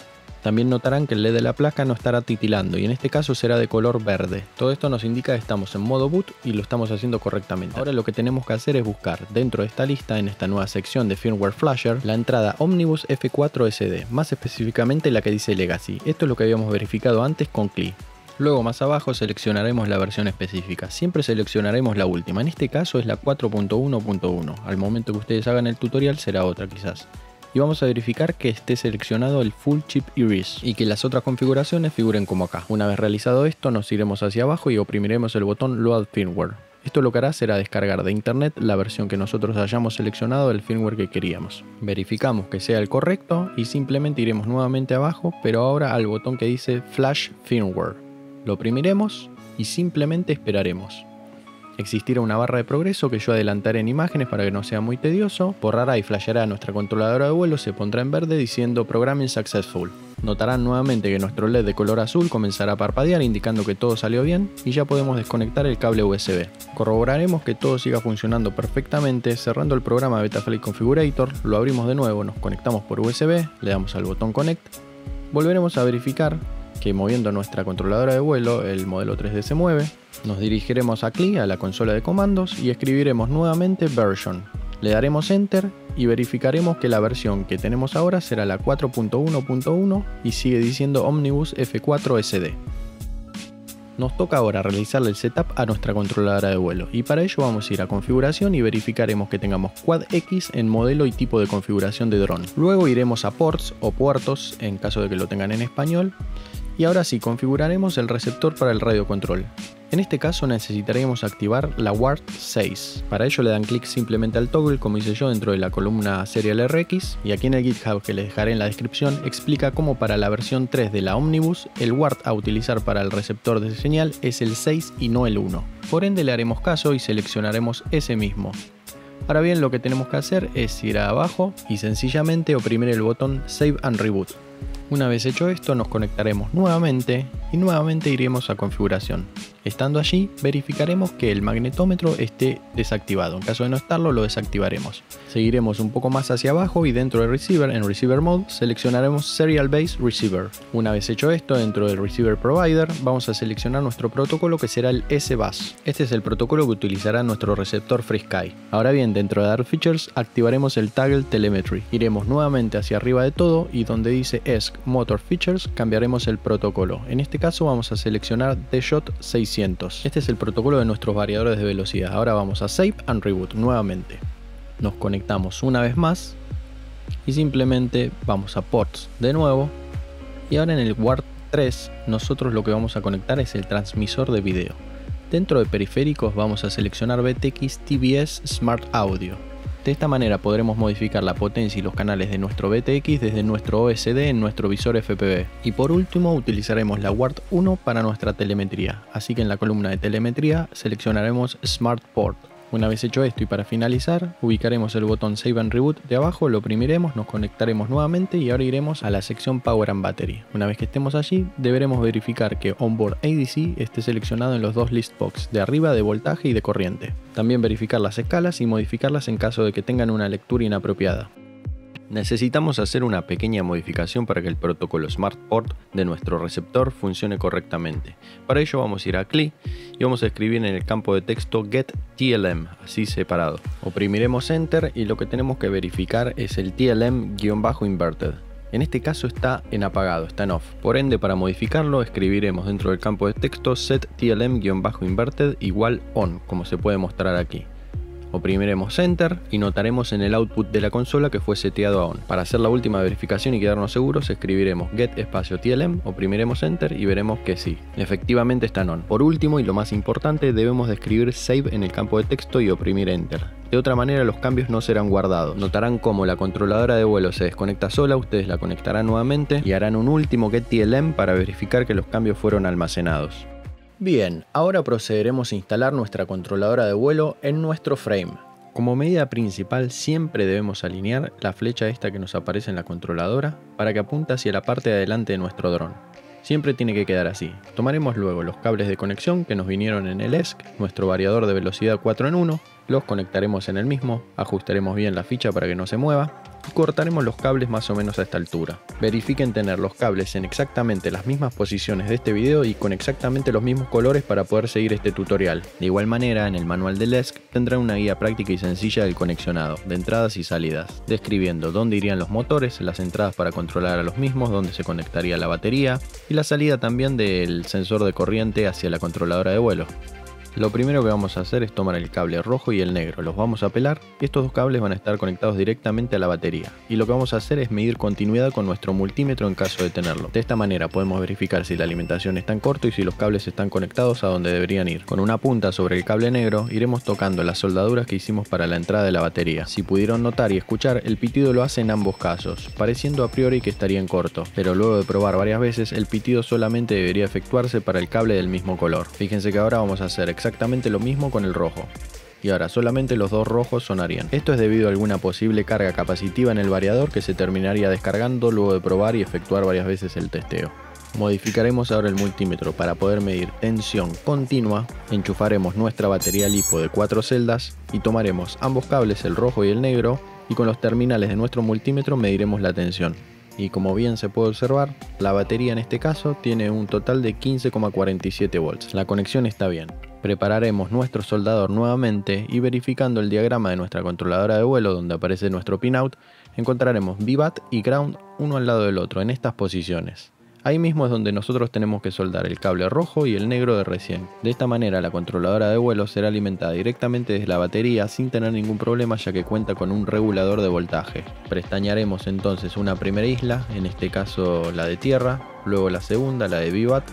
También notarán que el LED de la placa no estará titilando y en este caso será de color verde. Todo esto nos indica que estamos en modo boot y lo estamos haciendo correctamente. Ahora lo que tenemos que hacer es buscar dentro de esta lista, en esta nueva sección de firmware flasher, la entrada Omnibus F4 SD, más específicamente la que dice Legacy. Esto es lo que habíamos verificado antes con CLI. Luego más abajo seleccionaremos la versión específica. Siempre seleccionaremos la última. En este caso es la 4.1.1. Al momento que ustedes hagan el tutorial será otra quizás y vamos a verificar que esté seleccionado el Full Chip Erase y que las otras configuraciones figuren como acá. Una vez realizado esto nos iremos hacia abajo y oprimiremos el botón Load Firmware. Esto lo que hará será descargar de internet la versión que nosotros hayamos seleccionado del firmware que queríamos. Verificamos que sea el correcto y simplemente iremos nuevamente abajo, pero ahora al botón que dice Flash Firmware. Lo oprimiremos y simplemente esperaremos. Existirá una barra de progreso que yo adelantaré en imágenes para que no sea muy tedioso, borrará y flasheará nuestra controladora de vuelo, se pondrá en verde diciendo Programming Successful. Notarán nuevamente que nuestro LED de color azul comenzará a parpadear indicando que todo salió bien y ya podemos desconectar el cable USB. Corroboraremos que todo siga funcionando perfectamente cerrando el programa Betaflight Configurator, lo abrimos de nuevo, nos conectamos por USB, le damos al botón Connect, volveremos a verificar que moviendo nuestra controladora de vuelo el modelo 3D se mueve, nos dirigiremos a CLI, a la consola de comandos, y escribiremos nuevamente version. Le daremos enter y verificaremos que la versión que tenemos ahora será la 4.1.1 y sigue diciendo Omnibus F4 SD. Nos toca ahora realizar el setup a nuestra controladora de vuelo y para ello vamos a ir a configuración y verificaremos que tengamos Quad X en modelo y tipo de configuración de dron. Luego iremos a ports o puertos en caso de que lo tengan en español y ahora sí configuraremos el receptor para el radio control. En este caso necesitaremos activar la WART 6. Para ello le dan clic simplemente al toggle como hice yo dentro de la columna Serial RX y aquí en el GitHub que les dejaré en la descripción explica cómo para la versión 3 de la Omnibus el WART a utilizar para el receptor de señal es el 6 y no el 1. Por ende le haremos caso y seleccionaremos ese mismo. Ahora bien lo que tenemos que hacer es ir abajo y sencillamente oprimir el botón Save and Reboot. Una vez hecho esto nos conectaremos nuevamente y nuevamente iremos a configuración. Estando allí, verificaremos que el magnetómetro esté desactivado. En caso de no estarlo, lo desactivaremos. Seguiremos un poco más hacia abajo y dentro del receiver, en Receiver Mode, seleccionaremos Serial Base Receiver. Una vez hecho esto, dentro del Receiver Provider, vamos a seleccionar nuestro protocolo que será el S-Bus. Este es el protocolo que utilizará nuestro receptor FreeSky. Ahora bien, dentro de Dark Features, activaremos el toggle Telemetry. Iremos nuevamente hacia arriba de todo y donde dice ESC Motor Features, cambiaremos el protocolo. En este caso vamos a seleccionar DShot 600 este es el protocolo de nuestros variadores de velocidad. Ahora vamos a Save and Reboot nuevamente. Nos conectamos una vez más y simplemente vamos a Ports de nuevo. Y ahora en el Ward 3 nosotros lo que vamos a conectar es el transmisor de video. Dentro de periféricos vamos a seleccionar BTX TBS Smart Audio. De esta manera podremos modificar la potencia y los canales de nuestro BTX desde nuestro OSD en nuestro visor FPV. Y por último utilizaremos la WART 1 para nuestra telemetría, así que en la columna de telemetría seleccionaremos Smart Port. Una vez hecho esto y para finalizar, ubicaremos el botón Save and Reboot de abajo, lo oprimiremos, nos conectaremos nuevamente y ahora iremos a la sección Power and Battery. Una vez que estemos allí, deberemos verificar que Onboard ADC esté seleccionado en los dos list box de arriba de voltaje y de corriente. También verificar las escalas y modificarlas en caso de que tengan una lectura inapropiada. Necesitamos hacer una pequeña modificación para que el protocolo SmartPort de nuestro receptor funcione correctamente. Para ello vamos a ir a CLI y vamos a escribir en el campo de texto getTLM, así separado. Oprimiremos Enter y lo que tenemos que verificar es el TLM-inverted. En este caso está en apagado, está en off. Por ende, para modificarlo, escribiremos dentro del campo de texto set TLM-inverted igual on, como se puede mostrar aquí. Oprimiremos Enter y notaremos en el output de la consola que fue seteado a ON. Para hacer la última verificación y quedarnos seguros, escribiremos get espacio TLM, oprimiremos Enter y veremos que sí, efectivamente está en ON. Por último y lo más importante, debemos de escribir Save en el campo de texto y oprimir Enter. De otra manera los cambios no serán guardados. Notarán cómo la controladora de vuelo se desconecta sola, ustedes la conectarán nuevamente y harán un último get TLM para verificar que los cambios fueron almacenados. Bien, ahora procederemos a instalar nuestra controladora de vuelo en nuestro frame. Como medida principal siempre debemos alinear la flecha esta que nos aparece en la controladora para que apunte hacia la parte de adelante de nuestro dron. Siempre tiene que quedar así. Tomaremos luego los cables de conexión que nos vinieron en el ESC, nuestro variador de velocidad 4 en 1, los conectaremos en el mismo, ajustaremos bien la ficha para que no se mueva cortaremos los cables más o menos a esta altura. Verifiquen tener los cables en exactamente las mismas posiciones de este video y con exactamente los mismos colores para poder seguir este tutorial. De igual manera, en el manual del ESC tendrán una guía práctica y sencilla del conexionado, de entradas y salidas, describiendo dónde irían los motores, las entradas para controlar a los mismos, dónde se conectaría la batería y la salida también del sensor de corriente hacia la controladora de vuelo. Lo primero que vamos a hacer es tomar el cable rojo y el negro, los vamos a pelar y estos dos cables van a estar conectados directamente a la batería. Y lo que vamos a hacer es medir continuidad con nuestro multímetro en caso de tenerlo. De esta manera podemos verificar si la alimentación está en corto y si los cables están conectados a donde deberían ir. Con una punta sobre el cable negro iremos tocando las soldaduras que hicimos para la entrada de la batería. Si pudieron notar y escuchar, el pitido lo hace en ambos casos, pareciendo a priori que estaría en corto, pero luego de probar varias veces el pitido solamente debería efectuarse para el cable del mismo color. Fíjense que ahora vamos a hacer exactamente lo mismo con el rojo. Y ahora solamente los dos rojos sonarían. Esto es debido a alguna posible carga capacitiva en el variador que se terminaría descargando luego de probar y efectuar varias veces el testeo. Modificaremos ahora el multímetro para poder medir tensión continua, enchufaremos nuestra batería lipo de 4 celdas y tomaremos ambos cables, el rojo y el negro, y con los terminales de nuestro multímetro mediremos la tensión y como bien se puede observar, la batería en este caso tiene un total de 15,47 volts. La conexión está bien. Prepararemos nuestro soldador nuevamente y verificando el diagrama de nuestra controladora de vuelo donde aparece nuestro pinout, encontraremos VBAT y ground uno al lado del otro en estas posiciones. Ahí mismo es donde nosotros tenemos que soldar el cable rojo y el negro de recién. De esta manera la controladora de vuelo será alimentada directamente desde la batería sin tener ningún problema ya que cuenta con un regulador de voltaje. Prestañaremos entonces una primera isla, en este caso la de tierra, luego la segunda, la de Vivat,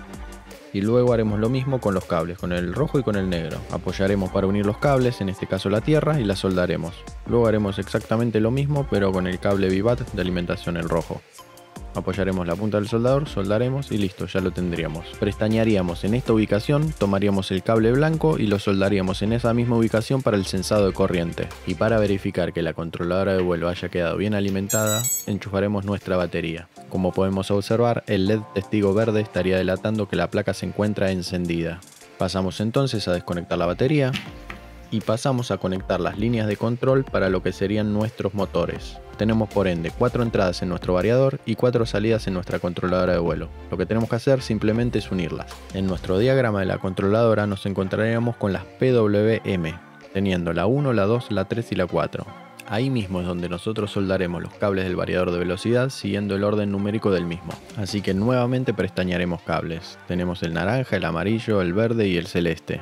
y luego haremos lo mismo con los cables, con el rojo y con el negro. Apoyaremos para unir los cables, en este caso la tierra, y la soldaremos. Luego haremos exactamente lo mismo pero con el cable Vivat de alimentación el rojo. Apoyaremos la punta del soldador, soldaremos y listo, ya lo tendríamos. Prestañaríamos en esta ubicación, tomaríamos el cable blanco y lo soldaríamos en esa misma ubicación para el sensado de corriente. Y para verificar que la controladora de vuelo haya quedado bien alimentada, enchufaremos nuestra batería. Como podemos observar, el LED testigo verde estaría delatando que la placa se encuentra encendida. Pasamos entonces a desconectar la batería y pasamos a conectar las líneas de control para lo que serían nuestros motores. Tenemos por ende cuatro entradas en nuestro variador y cuatro salidas en nuestra controladora de vuelo. Lo que tenemos que hacer simplemente es unirlas. En nuestro diagrama de la controladora nos encontraríamos con las PWM, teniendo la 1, la 2, la 3 y la 4. Ahí mismo es donde nosotros soldaremos los cables del variador de velocidad siguiendo el orden numérico del mismo. Así que nuevamente prestañaremos cables. Tenemos el naranja, el amarillo, el verde y el celeste.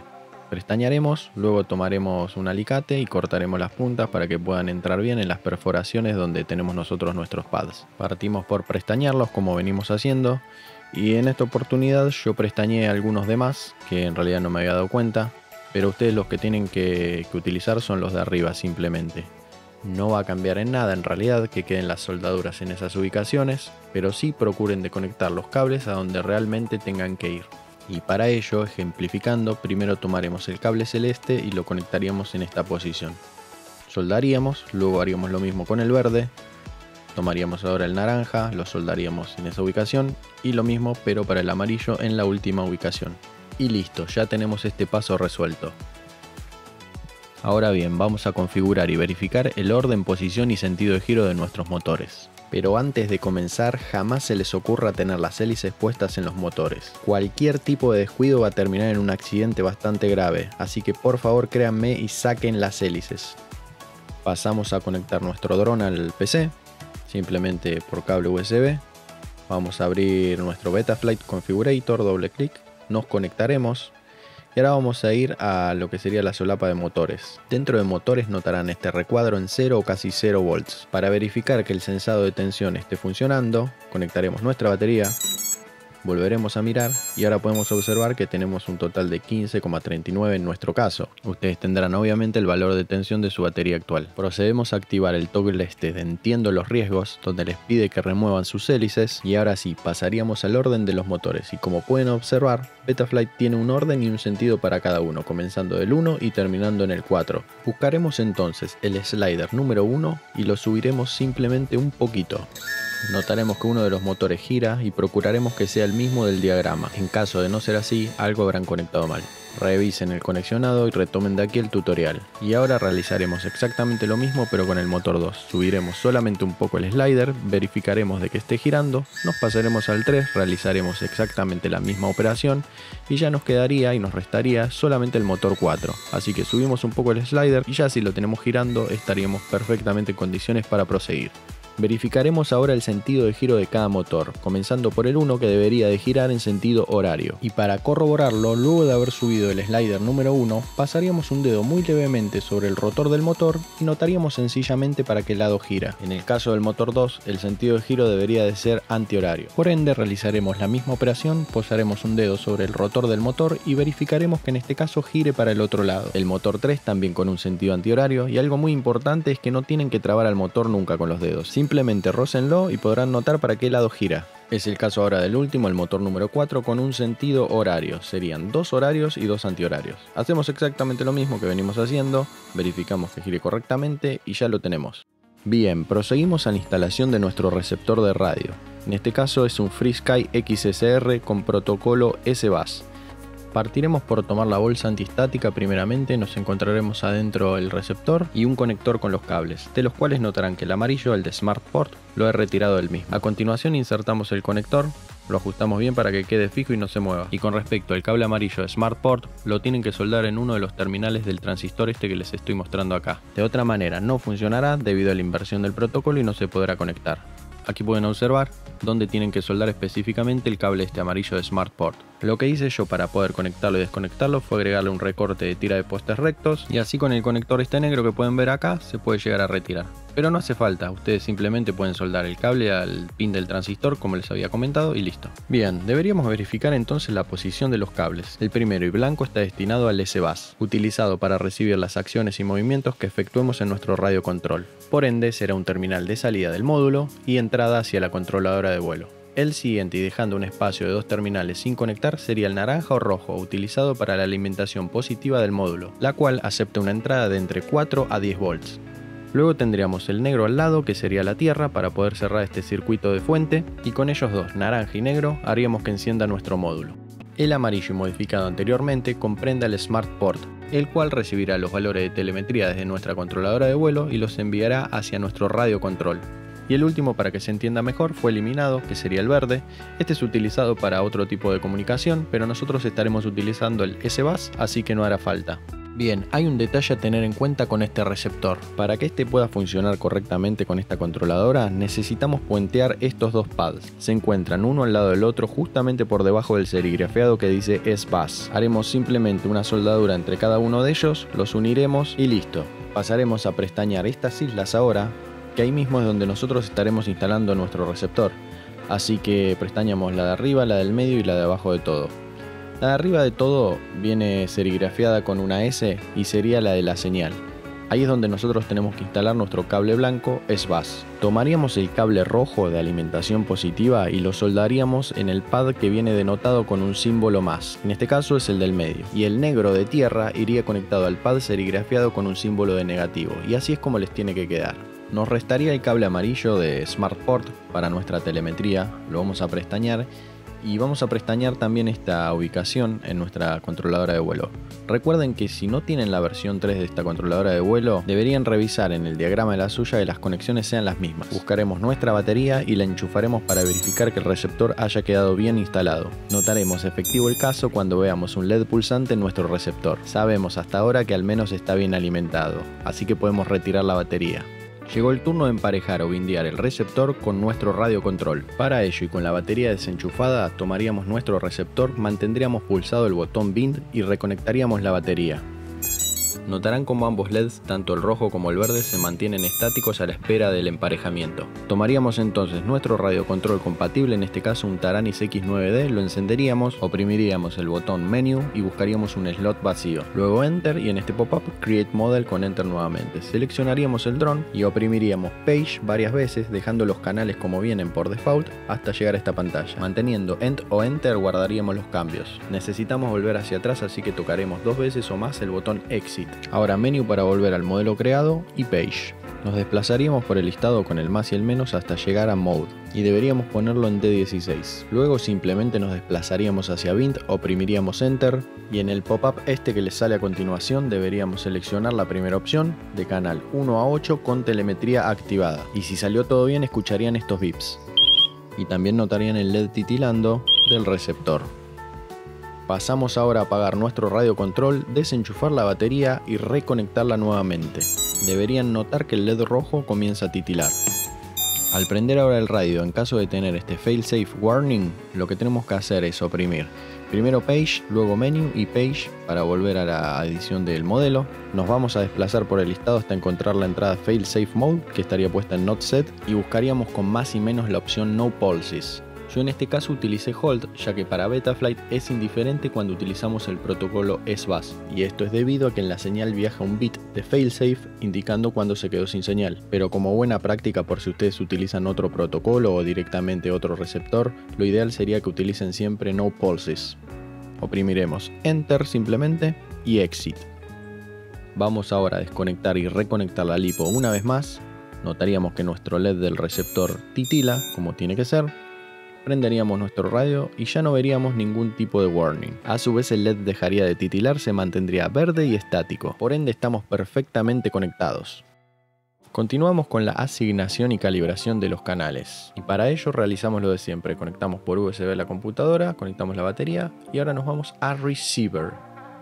Prestañaremos, luego tomaremos un alicate y cortaremos las puntas para que puedan entrar bien en las perforaciones donde tenemos nosotros nuestros pads. Partimos por prestañarlos como venimos haciendo y en esta oportunidad yo prestañé algunos demás que en realidad no me había dado cuenta, pero ustedes los que tienen que, que utilizar son los de arriba simplemente. No va a cambiar en nada en realidad que queden las soldaduras en esas ubicaciones, pero sí procuren de conectar los cables a donde realmente tengan que ir y para ello, ejemplificando, primero tomaremos el cable celeste y lo conectaríamos en esta posición. Soldaríamos, luego haríamos lo mismo con el verde, tomaríamos ahora el naranja, lo soldaríamos en esa ubicación y lo mismo pero para el amarillo en la última ubicación. Y listo, ya tenemos este paso resuelto. Ahora bien, vamos a configurar y verificar el orden, posición y sentido de giro de nuestros motores pero antes de comenzar jamás se les ocurra tener las hélices puestas en los motores. Cualquier tipo de descuido va a terminar en un accidente bastante grave, así que por favor créanme y saquen las hélices. Pasamos a conectar nuestro dron al PC, simplemente por cable USB. Vamos a abrir nuestro Betaflight Configurator, doble clic, nos conectaremos y ahora vamos a ir a lo que sería la solapa de motores. Dentro de motores notarán este recuadro en 0 o casi 0 volts. Para verificar que el sensado de tensión esté funcionando, conectaremos nuestra batería volveremos a mirar y ahora podemos observar que tenemos un total de 15,39 en nuestro caso. Ustedes tendrán obviamente el valor de tensión de su batería actual. Procedemos a activar el toggle este de entiendo los riesgos, donde les pide que remuevan sus hélices y ahora sí, pasaríamos al orden de los motores y como pueden observar, Betaflight tiene un orden y un sentido para cada uno, comenzando del 1 y terminando en el 4. Buscaremos entonces el slider número 1 y lo subiremos simplemente un poquito notaremos que uno de los motores gira y procuraremos que sea el mismo del diagrama. En caso de no ser así, algo habrán conectado mal. Revisen el conexionado y retomen de aquí el tutorial. Y ahora realizaremos exactamente lo mismo pero con el motor 2. Subiremos solamente un poco el slider, verificaremos de que esté girando, nos pasaremos al 3, realizaremos exactamente la misma operación y ya nos quedaría y nos restaría solamente el motor 4. Así que subimos un poco el slider y ya si lo tenemos girando estaríamos perfectamente en condiciones para proseguir. Verificaremos ahora el sentido de giro de cada motor, comenzando por el 1 que debería de girar en sentido horario. Y para corroborarlo, luego de haber subido el slider número 1, pasaríamos un dedo muy levemente sobre el rotor del motor y notaríamos sencillamente para qué lado gira. En el caso del motor 2, el sentido de giro debería de ser antihorario. Por ende, realizaremos la misma operación, posaremos un dedo sobre el rotor del motor y verificaremos que en este caso gire para el otro lado. El motor 3 también con un sentido antihorario y algo muy importante es que no tienen que trabar al motor nunca con los dedos Simplemente rócenlo y podrán notar para qué lado gira. Es el caso ahora del último, el motor número 4, con un sentido horario. Serían dos horarios y dos antihorarios. Hacemos exactamente lo mismo que venimos haciendo, verificamos que gire correctamente y ya lo tenemos. Bien, proseguimos a la instalación de nuestro receptor de radio. En este caso es un FreeSky XSR con protocolo S-Bus. Partiremos por tomar la bolsa antistática primeramente, nos encontraremos adentro el receptor y un conector con los cables, de los cuales notarán que el amarillo, el de SmartPort, lo he retirado del mismo. A continuación insertamos el conector, lo ajustamos bien para que quede fijo y no se mueva. Y con respecto al cable amarillo de SmartPort, lo tienen que soldar en uno de los terminales del transistor este que les estoy mostrando acá. De otra manera no funcionará debido a la inversión del protocolo y no se podrá conectar. Aquí pueden observar dónde tienen que soldar específicamente el cable este amarillo de SmartPort. Lo que hice yo para poder conectarlo y desconectarlo fue agregarle un recorte de tira de postes rectos y así con el conector este negro que pueden ver acá se puede llegar a retirar. Pero no hace falta, ustedes simplemente pueden soldar el cable al pin del transistor como les había comentado y listo. Bien, deberíamos verificar entonces la posición de los cables. El primero y blanco está destinado al S-Bus, utilizado para recibir las acciones y movimientos que efectuemos en nuestro radio control. Por ende será un terminal de salida del módulo y entrada hacia la controladora de vuelo. El siguiente y dejando un espacio de dos terminales sin conectar sería el naranja o rojo utilizado para la alimentación positiva del módulo, la cual acepta una entrada de entre 4 a 10 volts. Luego tendríamos el negro al lado, que sería la tierra, para poder cerrar este circuito de fuente, y con ellos dos, naranja y negro, haríamos que encienda nuestro módulo. El amarillo modificado anteriormente comprende el Smart Port, el cual recibirá los valores de telemetría desde nuestra controladora de vuelo y los enviará hacia nuestro radio control. Y el último, para que se entienda mejor, fue eliminado, que sería el verde. Este es utilizado para otro tipo de comunicación, pero nosotros estaremos utilizando el S-Bus, así que no hará falta. Bien, hay un detalle a tener en cuenta con este receptor. Para que este pueda funcionar correctamente con esta controladora, necesitamos puentear estos dos pads. Se encuentran uno al lado del otro justamente por debajo del serigrafeado que dice S-Bus. Haremos simplemente una soldadura entre cada uno de ellos, los uniremos y listo. Pasaremos a prestañar estas islas ahora, que ahí mismo es donde nosotros estaremos instalando nuestro receptor. Así que prestañamos la de arriba, la del medio y la de abajo de todo. La de arriba de todo viene serigrafiada con una S y sería la de la señal. Ahí es donde nosotros tenemos que instalar nuestro cable blanco SBAS. Tomaríamos el cable rojo de alimentación positiva y lo soldaríamos en el pad que viene denotado con un símbolo más, en este caso es el del medio, y el negro de tierra iría conectado al pad serigrafiado con un símbolo de negativo, y así es como les tiene que quedar. Nos restaría el cable amarillo de SmartPort para nuestra telemetría, lo vamos a prestañar y vamos a prestañar también esta ubicación en nuestra controladora de vuelo. Recuerden que si no tienen la versión 3 de esta controladora de vuelo, deberían revisar en el diagrama de la suya que las conexiones sean las mismas. Buscaremos nuestra batería y la enchufaremos para verificar que el receptor haya quedado bien instalado. Notaremos efectivo el caso cuando veamos un LED pulsante en nuestro receptor. Sabemos hasta ahora que al menos está bien alimentado, así que podemos retirar la batería. Llegó el turno de emparejar o bindear el receptor con nuestro radio control. Para ello y con la batería desenchufada, tomaríamos nuestro receptor, mantendríamos pulsado el botón bind y reconectaríamos la batería. Notarán como ambos LEDs, tanto el rojo como el verde, se mantienen estáticos a la espera del emparejamiento. Tomaríamos entonces nuestro radiocontrol compatible, en este caso un Taranis X9D, lo encenderíamos, oprimiríamos el botón Menu y buscaríamos un slot vacío. Luego Enter y en este pop-up Create Model con Enter nuevamente. Seleccionaríamos el dron y oprimiríamos Page varias veces, dejando los canales como vienen por default hasta llegar a esta pantalla. Manteniendo End o Enter guardaríamos los cambios. Necesitamos volver hacia atrás así que tocaremos dos veces o más el botón Exit. Ahora menú para volver al modelo creado y page. Nos desplazaríamos por el listado con el más y el menos hasta llegar a Mode y deberíamos ponerlo en D16. Luego simplemente nos desplazaríamos hacia Bint, oprimiríamos Enter y en el pop-up este que les sale a continuación deberíamos seleccionar la primera opción de canal 1 a 8 con telemetría activada. Y si salió todo bien escucharían estos bips. Y también notarían el LED titilando del receptor. Pasamos ahora a apagar nuestro radio control, desenchufar la batería y reconectarla nuevamente. Deberían notar que el LED rojo comienza a titilar. Al prender ahora el radio, en caso de tener este failsafe warning, lo que tenemos que hacer es oprimir primero page, luego menu y page para volver a la edición del modelo. Nos vamos a desplazar por el listado hasta encontrar la entrada failsafe mode que estaría puesta en not set y buscaríamos con más y menos la opción no pulses. Yo en este caso utilicé Hold, ya que para Betaflight es indiferente cuando utilizamos el protocolo SBUS, y esto es debido a que en la señal viaja un bit de failsafe indicando cuando se quedó sin señal. Pero como buena práctica por si ustedes utilizan otro protocolo o directamente otro receptor, lo ideal sería que utilicen siempre No Pulses. Oprimiremos Enter simplemente y Exit. Vamos ahora a desconectar y reconectar la lipo una vez más. Notaríamos que nuestro LED del receptor titila como tiene que ser prenderíamos nuestro radio y ya no veríamos ningún tipo de warning. A su vez el LED dejaría de titilar, se mantendría verde y estático, por ende estamos perfectamente conectados. Continuamos con la asignación y calibración de los canales. Y para ello realizamos lo de siempre. Conectamos por USB la computadora, conectamos la batería y ahora nos vamos a Receiver.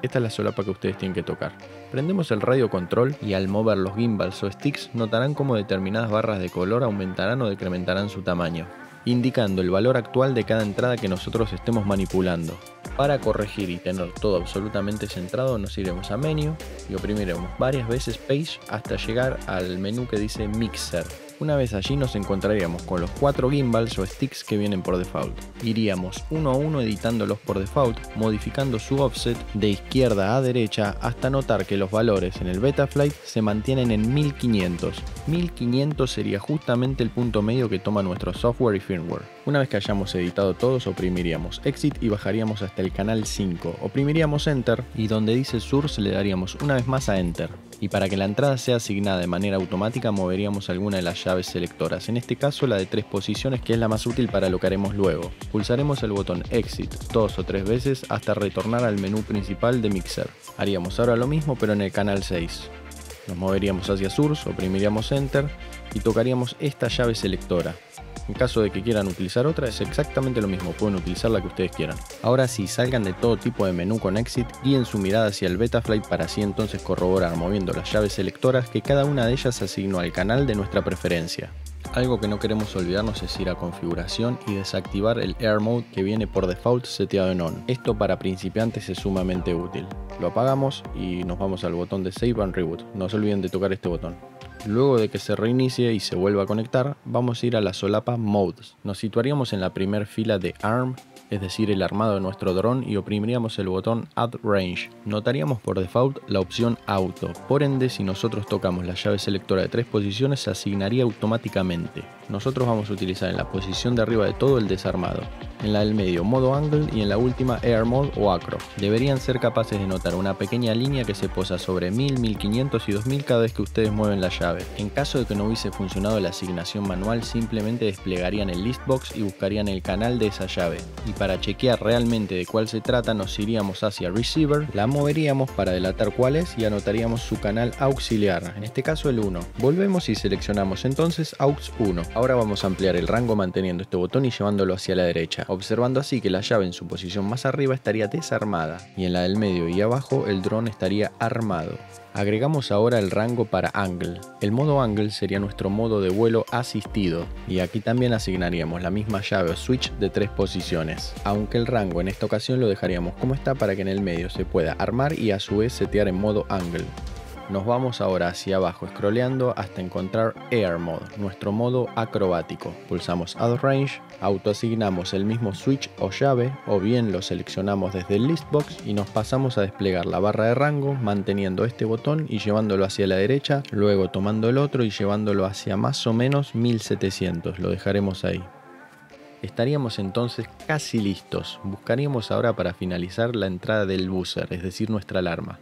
Esta es la solapa que ustedes tienen que tocar. Prendemos el radio control y al mover los gimbals o sticks notarán cómo determinadas barras de color aumentarán o decrementarán su tamaño indicando el valor actual de cada entrada que nosotros estemos manipulando. Para corregir y tener todo absolutamente centrado nos iremos a Menu y oprimiremos varias veces Page hasta llegar al menú que dice Mixer. Una vez allí nos encontraríamos con los cuatro gimbals o sticks que vienen por default. Iríamos uno a uno editándolos por default, modificando su offset de izquierda a derecha hasta notar que los valores en el Betaflight se mantienen en 1500. 1500 sería justamente el punto medio que toma nuestro software y firmware. Una vez que hayamos editado todos, oprimiríamos Exit y bajaríamos hasta el canal 5. Oprimiríamos Enter y donde dice Source le daríamos una vez más a Enter Y para que la entrada sea asignada de manera automática moveríamos alguna de las llaves selectoras, en este caso la de tres posiciones que es la más útil para lo que haremos luego. Pulsaremos el botón Exit dos o tres veces hasta retornar al menú principal de Mixer. Haríamos ahora lo mismo pero en el canal 6. Nos moveríamos hacia Source, oprimiríamos Enter y tocaríamos esta llave selectora. En caso de que quieran utilizar otra, es exactamente lo mismo, pueden utilizar la que ustedes quieran. Ahora sí, salgan de todo tipo de menú con Exit, guíen su mirada hacia el Betaflight para así entonces corroborar moviendo las llaves selectoras que cada una de ellas asignó al canal de nuestra preferencia. Algo que no queremos olvidarnos es ir a configuración y desactivar el Air Mode que viene por default seteado en On. Esto para principiantes es sumamente útil. Lo apagamos y nos vamos al botón de Save and Reboot. No se olviden de tocar este botón. Luego de que se reinicie y se vuelva a conectar, vamos a ir a la solapa Modes. Nos situaríamos en la primera fila de ARM, es decir, el armado de nuestro dron, y oprimiríamos el botón Add Range. Notaríamos por default la opción Auto, por ende, si nosotros tocamos la llave selectora de tres posiciones, se asignaría automáticamente. Nosotros vamos a utilizar en la posición de arriba de todo el desarmado, en la del medio modo Angle y en la última Air Mode o Acro. Deberían ser capaces de notar una pequeña línea que se posa sobre 1000, 1500 y 2000 cada vez que ustedes mueven la llave. En caso de que no hubiese funcionado la asignación manual, simplemente desplegarían el listbox y buscarían el canal de esa llave. Y para chequear realmente de cuál se trata, nos iríamos hacia Receiver, la moveríamos para delatar cuál es y anotaríamos su canal auxiliar, en este caso el 1. Volvemos y seleccionamos entonces AUX 1. Ahora vamos a ampliar el rango manteniendo este botón y llevándolo hacia la derecha, observando así que la llave en su posición más arriba estaría desarmada y en la del medio y abajo el dron estaría armado. Agregamos ahora el rango para Angle. El modo Angle sería nuestro modo de vuelo asistido y aquí también asignaríamos la misma llave o switch de tres posiciones, aunque el rango en esta ocasión lo dejaríamos como está para que en el medio se pueda armar y a su vez setear en modo Angle. Nos vamos ahora hacia abajo scrolleando hasta encontrar Air Mode, nuestro modo acrobático. Pulsamos Add Range, autoasignamos el mismo switch o llave o bien lo seleccionamos desde el listbox y nos pasamos a desplegar la barra de rango manteniendo este botón y llevándolo hacia la derecha, luego tomando el otro y llevándolo hacia más o menos 1700, lo dejaremos ahí. Estaríamos entonces casi listos. Buscaríamos ahora para finalizar la entrada del buzzer, es decir, nuestra alarma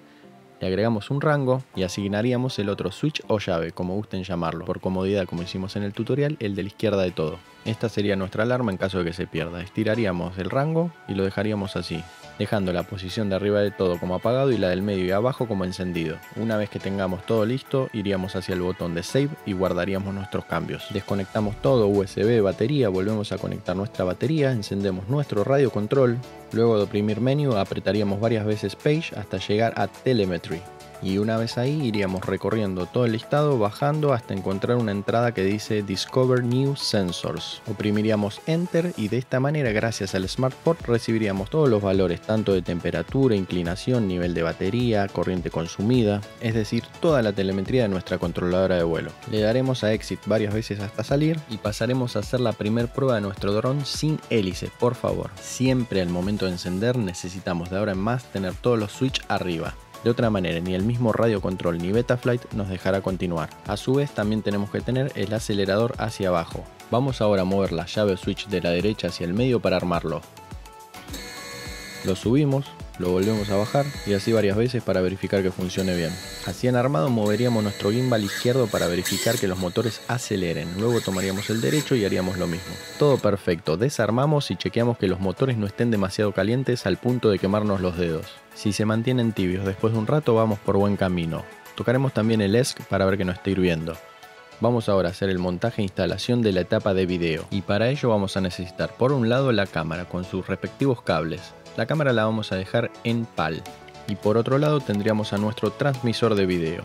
le agregamos un rango y asignaríamos el otro switch o llave, como gusten llamarlo, por comodidad como hicimos en el tutorial, el de la izquierda de todo. Esta sería nuestra alarma en caso de que se pierda. Estiraríamos el rango y lo dejaríamos así, dejando la posición de arriba de todo como apagado y la del medio y abajo como encendido. Una vez que tengamos todo listo, iríamos hacia el botón de Save y guardaríamos nuestros cambios. Desconectamos todo USB, batería, volvemos a conectar nuestra batería, encendemos nuestro radio control, luego de oprimir menú apretaríamos varias veces Page hasta llegar a Telemetry y una vez ahí iríamos recorriendo todo el listado bajando hasta encontrar una entrada que dice Discover New Sensors. Oprimiríamos Enter y de esta manera gracias al SmartPort recibiríamos todos los valores tanto de temperatura, inclinación, nivel de batería, corriente consumida, es decir, toda la telemetría de nuestra controladora de vuelo. Le daremos a Exit varias veces hasta salir y pasaremos a hacer la primera prueba de nuestro dron sin hélice, por favor. Siempre al momento de encender necesitamos de ahora en más tener todos los switch arriba. De otra manera, ni el mismo radio control ni Betaflight nos dejará continuar. A su vez, también tenemos que tener el acelerador hacia abajo. Vamos ahora a mover la llave switch de la derecha hacia el medio para armarlo. Lo subimos, lo volvemos a bajar y así varias veces para verificar que funcione bien. Así en armado moveríamos nuestro gimbal izquierdo para verificar que los motores aceleren, luego tomaríamos el derecho y haríamos lo mismo. Todo perfecto, desarmamos y chequeamos que los motores no estén demasiado calientes al punto de quemarnos los dedos. Si se mantienen tibios después de un rato vamos por buen camino. Tocaremos también el ESC para ver que no esté hirviendo. Vamos ahora a hacer el montaje e instalación de la etapa de video y para ello vamos a necesitar por un lado la cámara con sus respectivos cables, la cámara la vamos a dejar en PAL. Y por otro lado tendríamos a nuestro transmisor de video.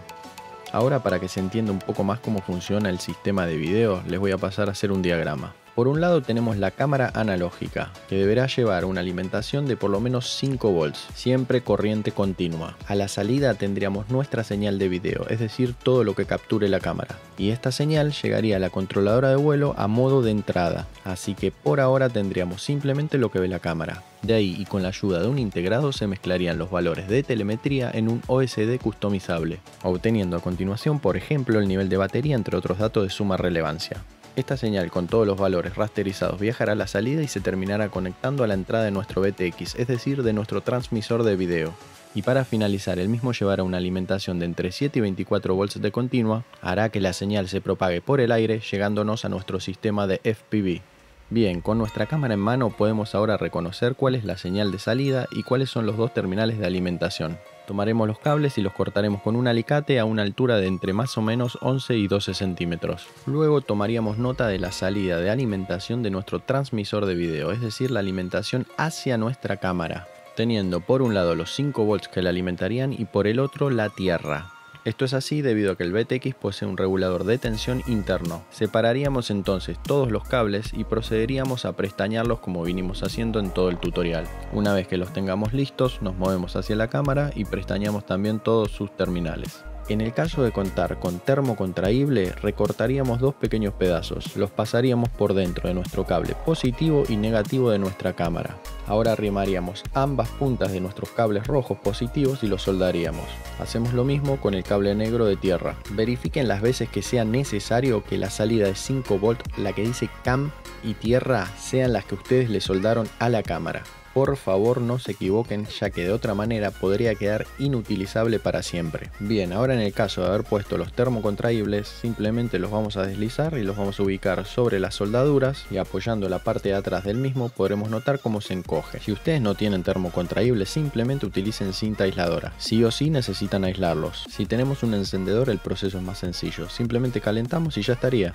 Ahora para que se entienda un poco más cómo funciona el sistema de video, les voy a pasar a hacer un diagrama. Por un lado tenemos la cámara analógica, que deberá llevar una alimentación de por lo menos 5 volts, siempre corriente continua. A la salida tendríamos nuestra señal de video, es decir, todo lo que capture la cámara. Y esta señal llegaría a la controladora de vuelo a modo de entrada, así que por ahora tendríamos simplemente lo que ve la cámara. De ahí y con la ayuda de un integrado se mezclarían los valores de telemetría en un OSD customizable, obteniendo a continuación por ejemplo el nivel de batería entre otros datos de suma relevancia. Esta señal con todos los valores rasterizados viajará a la salida y se terminará conectando a la entrada de nuestro BTX, es decir, de nuestro transmisor de video. y para finalizar el mismo llevará una alimentación de entre 7 y 24 volts de continua, hará que la señal se propague por el aire llegándonos a nuestro sistema de FPV. Bien, con nuestra cámara en mano podemos ahora reconocer cuál es la señal de salida y cuáles son los dos terminales de alimentación. Tomaremos los cables y los cortaremos con un alicate a una altura de entre más o menos 11 y 12 centímetros. Luego tomaríamos nota de la salida de alimentación de nuestro transmisor de video, es decir, la alimentación hacia nuestra cámara, teniendo por un lado los 5 volts que la alimentarían y por el otro la tierra. Esto es así debido a que el BTX posee un regulador de tensión interno. Separaríamos entonces todos los cables y procederíamos a prestañarlos como vinimos haciendo en todo el tutorial. Una vez que los tengamos listos, nos movemos hacia la cámara y prestañamos también todos sus terminales. En el caso de contar con termo contraíble, recortaríamos dos pequeños pedazos, los pasaríamos por dentro de nuestro cable positivo y negativo de nuestra cámara. Ahora arrimaríamos ambas puntas de nuestros cables rojos positivos y los soldaríamos. Hacemos lo mismo con el cable negro de tierra. Verifiquen las veces que sea necesario que la salida de 5 volt, la que dice cam y tierra, sean las que ustedes le soldaron a la cámara. Por favor no se equivoquen ya que de otra manera podría quedar inutilizable para siempre. Bien, ahora en el caso de haber puesto los termocontraíbles, simplemente los vamos a deslizar y los vamos a ubicar sobre las soldaduras y apoyando la parte de atrás del mismo podremos notar cómo se encoge. Si ustedes no tienen termocontraíbles, simplemente utilicen cinta aisladora. Sí o sí necesitan aislarlos. Si tenemos un encendedor el proceso es más sencillo, simplemente calentamos y ya estaría.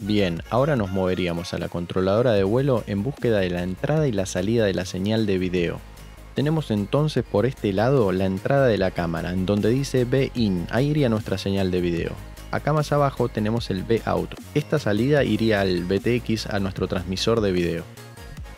Bien, ahora nos moveríamos a la controladora de vuelo en búsqueda de la entrada y la salida de la señal de video. Tenemos entonces por este lado la entrada de la cámara, en donde dice B-IN, ahí iría nuestra señal de video. Acá más abajo tenemos el B-OUT, esta salida iría al BTX a nuestro transmisor de video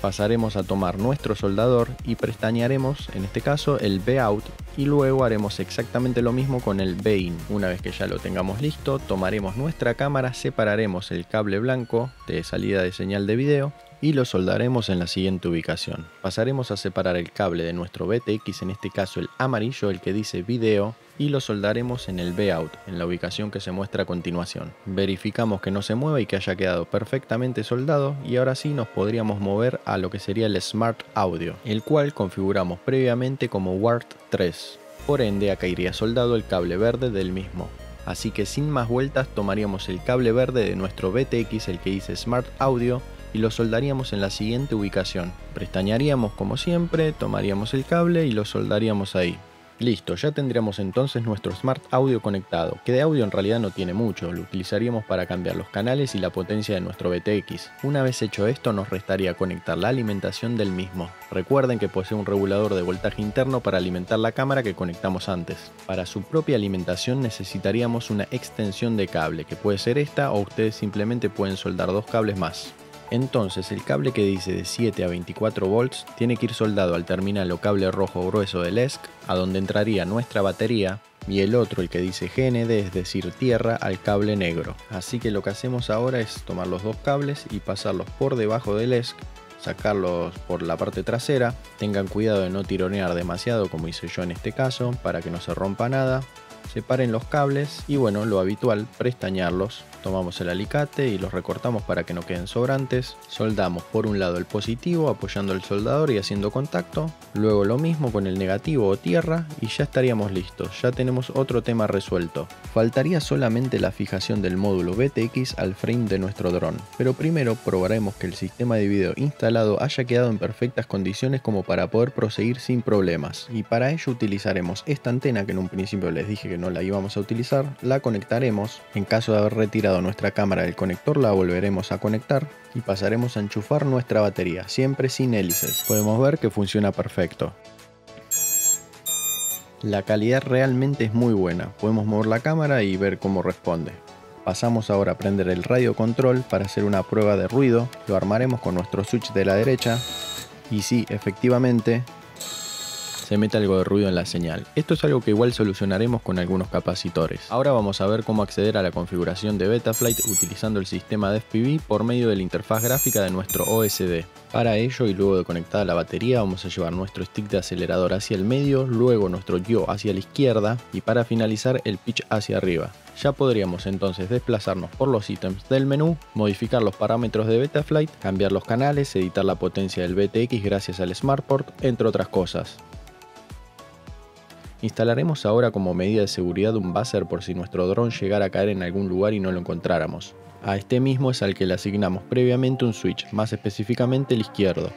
pasaremos a tomar nuestro soldador y prestañaremos, en este caso, el B-out y luego haremos exactamente lo mismo con el B-in. Una vez que ya lo tengamos listo, tomaremos nuestra cámara, separaremos el cable blanco de salida de señal de video y lo soldaremos en la siguiente ubicación. Pasaremos a separar el cable de nuestro BTX, en este caso el amarillo, el que dice video, y lo soldaremos en el B-out, en la ubicación que se muestra a continuación. Verificamos que no se mueva y que haya quedado perfectamente soldado y ahora sí nos podríamos mover a lo que sería el Smart Audio, el cual configuramos previamente como WART 3. Por ende acá iría soldado el cable verde del mismo. Así que sin más vueltas tomaríamos el cable verde de nuestro BTX, el que dice Smart Audio, y lo soldaríamos en la siguiente ubicación. Prestañaríamos como siempre, tomaríamos el cable y lo soldaríamos ahí. Listo, ya tendríamos entonces nuestro Smart Audio conectado, que de audio en realidad no tiene mucho, lo utilizaríamos para cambiar los canales y la potencia de nuestro BTX. Una vez hecho esto nos restaría conectar la alimentación del mismo. Recuerden que posee un regulador de voltaje interno para alimentar la cámara que conectamos antes. Para su propia alimentación necesitaríamos una extensión de cable, que puede ser esta o ustedes simplemente pueden soldar dos cables más. Entonces el cable que dice de 7 a 24 volts tiene que ir soldado al terminal o cable rojo grueso del ESC, a donde entraría nuestra batería, y el otro, el que dice GND, es decir, tierra, al cable negro. Así que lo que hacemos ahora es tomar los dos cables y pasarlos por debajo del ESC, sacarlos por la parte trasera. Tengan cuidado de no tironear demasiado como hice yo en este caso, para que no se rompa nada. Separen los cables y bueno, lo habitual, prestañarlos Tomamos el alicate y los recortamos para que no queden sobrantes. Soldamos por un lado el positivo apoyando el soldador y haciendo contacto. Luego lo mismo con el negativo o tierra y ya estaríamos listos. Ya tenemos otro tema resuelto. Faltaría solamente la fijación del módulo BTX al frame de nuestro dron. Pero primero probaremos que el sistema de video instalado haya quedado en perfectas condiciones como para poder proseguir sin problemas. Y para ello utilizaremos esta antena que en un principio les dije que no la íbamos a utilizar. La conectaremos. En caso de haber retirado nuestra cámara del conector la volveremos a conectar y pasaremos a enchufar nuestra batería, siempre sin hélices. Podemos ver que funciona perfecto. La calidad realmente es muy buena, podemos mover la cámara y ver cómo responde. Pasamos ahora a prender el radio control para hacer una prueba de ruido, lo armaremos con nuestro switch de la derecha y sí, efectivamente, se mete algo de ruido en la señal. Esto es algo que igual solucionaremos con algunos capacitores. Ahora vamos a ver cómo acceder a la configuración de Betaflight utilizando el sistema de FPV por medio de la interfaz gráfica de nuestro OSD. Para ello y luego de conectada la batería vamos a llevar nuestro stick de acelerador hacia el medio, luego nuestro yo hacia la izquierda y para finalizar el pitch hacia arriba. Ya podríamos entonces desplazarnos por los ítems del menú, modificar los parámetros de Betaflight, cambiar los canales, editar la potencia del BTX gracias al SmartPort, entre otras cosas. Instalaremos ahora como medida de seguridad un buzzer por si nuestro dron llegara a caer en algún lugar y no lo encontráramos. A este mismo es al que le asignamos previamente un switch, más específicamente el izquierdo.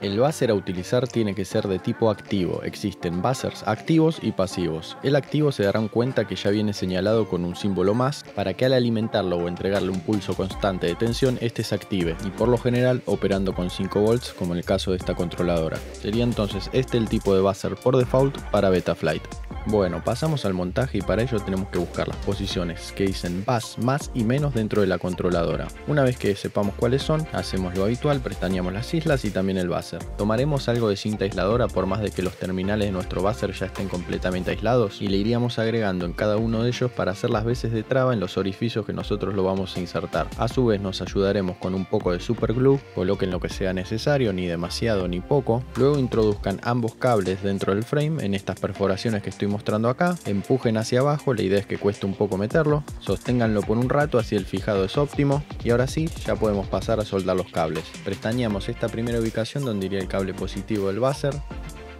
El buzzer a utilizar tiene que ser de tipo activo. Existen buzzers activos y pasivos. El activo se darán cuenta que ya viene señalado con un símbolo más para que al alimentarlo o entregarle un pulso constante de tensión este se active y por lo general operando con 5 volts como en el caso de esta controladora. Sería entonces este el tipo de buzzer por default para Betaflight. Bueno, pasamos al montaje y para ello tenemos que buscar las posiciones que dicen bus más y menos dentro de la controladora. Una vez que sepamos cuáles son, hacemos lo habitual, prestañamos las islas y también el buzzer. Tomaremos algo de cinta aisladora por más de que los terminales de nuestro buzzer ya estén completamente aislados y le iríamos agregando en cada uno de ellos para hacer las veces de traba en los orificios que nosotros lo vamos a insertar. A su vez nos ayudaremos con un poco de super glue, coloquen lo que sea necesario, ni demasiado ni poco, luego introduzcan ambos cables dentro del frame en estas perforaciones que estoy mostrando acá, empujen hacia abajo, la idea es que cueste un poco meterlo, sosténganlo por un rato así el fijado es óptimo y ahora sí ya podemos pasar a soldar los cables. Prestañamos esta primera ubicación donde iría el cable positivo del buzzer,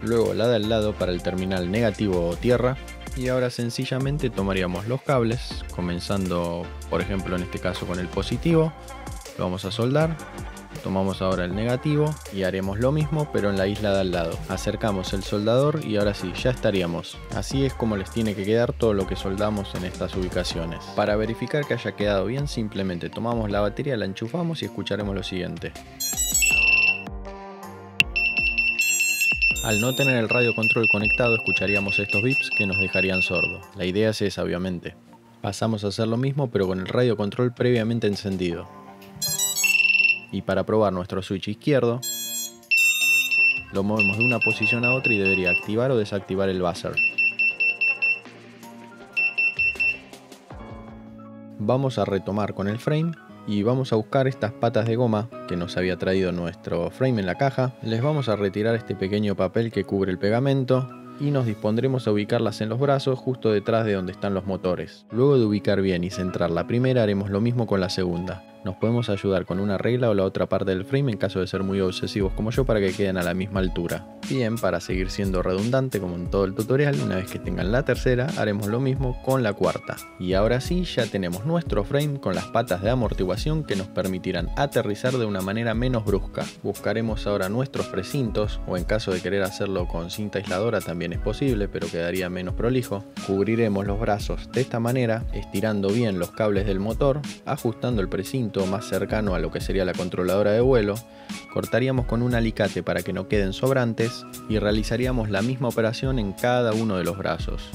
luego la de al lado para el terminal negativo o tierra y ahora sencillamente tomaríamos los cables, comenzando por ejemplo en este caso con el positivo, lo vamos a soldar, Tomamos ahora el negativo y haremos lo mismo pero en la isla de al lado. Acercamos el soldador y ahora sí, ya estaríamos. Así es como les tiene que quedar todo lo que soldamos en estas ubicaciones. Para verificar que haya quedado bien simplemente tomamos la batería, la enchufamos y escucharemos lo siguiente. Al no tener el radio control conectado escucharíamos estos bips que nos dejarían sordo. La idea es esa obviamente. Pasamos a hacer lo mismo pero con el radio control previamente encendido y para probar nuestro switch izquierdo lo movemos de una posición a otra y debería activar o desactivar el buzzer. Vamos a retomar con el frame y vamos a buscar estas patas de goma que nos había traído nuestro frame en la caja. Les vamos a retirar este pequeño papel que cubre el pegamento y nos dispondremos a ubicarlas en los brazos justo detrás de donde están los motores. Luego de ubicar bien y centrar la primera haremos lo mismo con la segunda nos podemos ayudar con una regla o la otra parte del frame en caso de ser muy obsesivos como yo para que queden a la misma altura. Bien, para seguir siendo redundante como en todo el tutorial, una vez que tengan la tercera, haremos lo mismo con la cuarta. Y ahora sí, ya tenemos nuestro frame con las patas de amortiguación que nos permitirán aterrizar de una manera menos brusca. Buscaremos ahora nuestros precintos, o en caso de querer hacerlo con cinta aisladora también es posible, pero quedaría menos prolijo. Cubriremos los brazos de esta manera, estirando bien los cables del motor, ajustando el precinto más cercano a lo que sería la controladora de vuelo, cortaríamos con un alicate para que no queden sobrantes y realizaríamos la misma operación en cada uno de los brazos.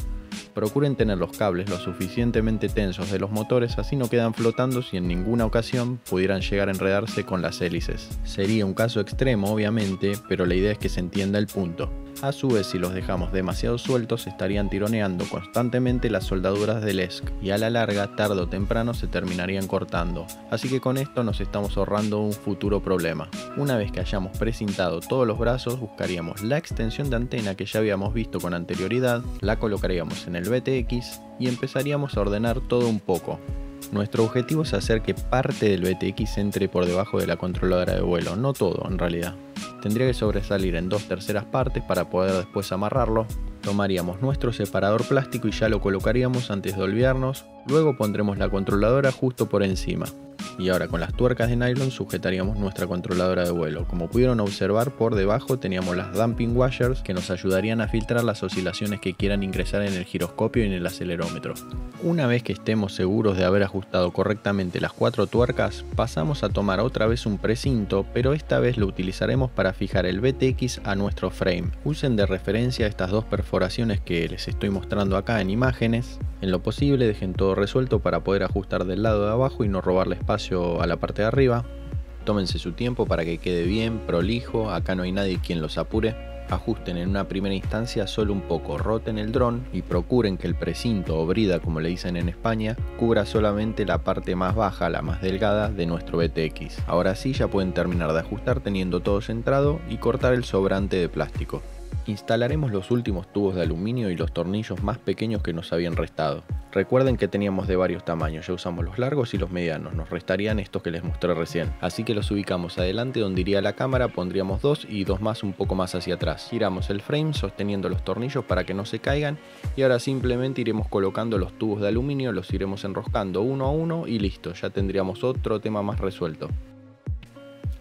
Procuren tener los cables lo suficientemente tensos de los motores así no quedan flotando si en ninguna ocasión pudieran llegar a enredarse con las hélices. Sería un caso extremo obviamente, pero la idea es que se entienda el punto. A su vez, si los dejamos demasiado sueltos, estarían tironeando constantemente las soldaduras del ESC y a la larga, tarde o temprano, se terminarían cortando. Así que con esto nos estamos ahorrando un futuro problema. Una vez que hayamos precintado todos los brazos, buscaríamos la extensión de antena que ya habíamos visto con anterioridad, la colocaríamos en el BTX y empezaríamos a ordenar todo un poco. Nuestro objetivo es hacer que parte del BTX entre por debajo de la controladora de vuelo, no todo en realidad. Tendría que sobresalir en dos terceras partes para poder después amarrarlo. Tomaríamos nuestro separador plástico y ya lo colocaríamos antes de olvidarnos. Luego pondremos la controladora justo por encima y ahora con las tuercas de nylon sujetaríamos nuestra controladora de vuelo. Como pudieron observar por debajo teníamos las damping washers que nos ayudarían a filtrar las oscilaciones que quieran ingresar en el giroscopio y en el acelerómetro. Una vez que estemos seguros de haber ajustado correctamente las cuatro tuercas, pasamos a tomar otra vez un precinto, pero esta vez lo utilizaremos para fijar el BTX a nuestro frame. Usen de referencia estas dos perforaciones que les estoy mostrando acá en imágenes. En lo posible dejen todo resuelto para poder ajustar del lado de abajo y no robarle espacio a la parte de arriba. Tómense su tiempo para que quede bien, prolijo, acá no hay nadie quien los apure. Ajusten en una primera instancia solo un poco, roten el dron y procuren que el precinto o brida, como le dicen en España, cubra solamente la parte más baja, la más delgada de nuestro BTX. Ahora sí ya pueden terminar de ajustar teniendo todo centrado y cortar el sobrante de plástico. Instalaremos los últimos tubos de aluminio y los tornillos más pequeños que nos habían restado. Recuerden que teníamos de varios tamaños, ya usamos los largos y los medianos, nos restarían estos que les mostré recién. Así que los ubicamos adelante donde iría la cámara, pondríamos dos y dos más un poco más hacia atrás. Giramos el frame sosteniendo los tornillos para que no se caigan y ahora simplemente iremos colocando los tubos de aluminio, los iremos enroscando uno a uno y listo, ya tendríamos otro tema más resuelto.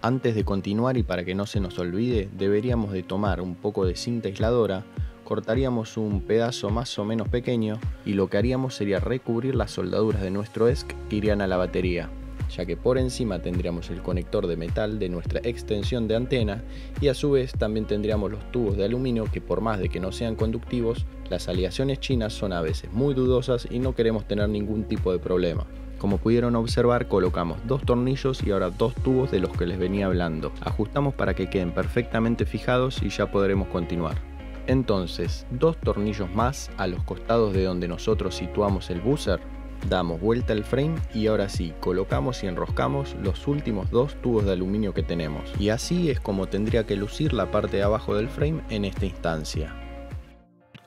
Antes de continuar y para que no se nos olvide, deberíamos de tomar un poco de cinta aisladora, cortaríamos un pedazo más o menos pequeño y lo que haríamos sería recubrir las soldaduras de nuestro ESC que irían a la batería, ya que por encima tendríamos el conector de metal de nuestra extensión de antena y a su vez también tendríamos los tubos de aluminio que por más de que no sean conductivos, las aleaciones chinas son a veces muy dudosas y no queremos tener ningún tipo de problema. Como pudieron observar colocamos dos tornillos y ahora dos tubos de los que les venía hablando. Ajustamos para que queden perfectamente fijados y ya podremos continuar. Entonces, dos tornillos más a los costados de donde nosotros situamos el buzzer. Damos vuelta al frame y ahora sí, colocamos y enroscamos los últimos dos tubos de aluminio que tenemos. Y así es como tendría que lucir la parte de abajo del frame en esta instancia.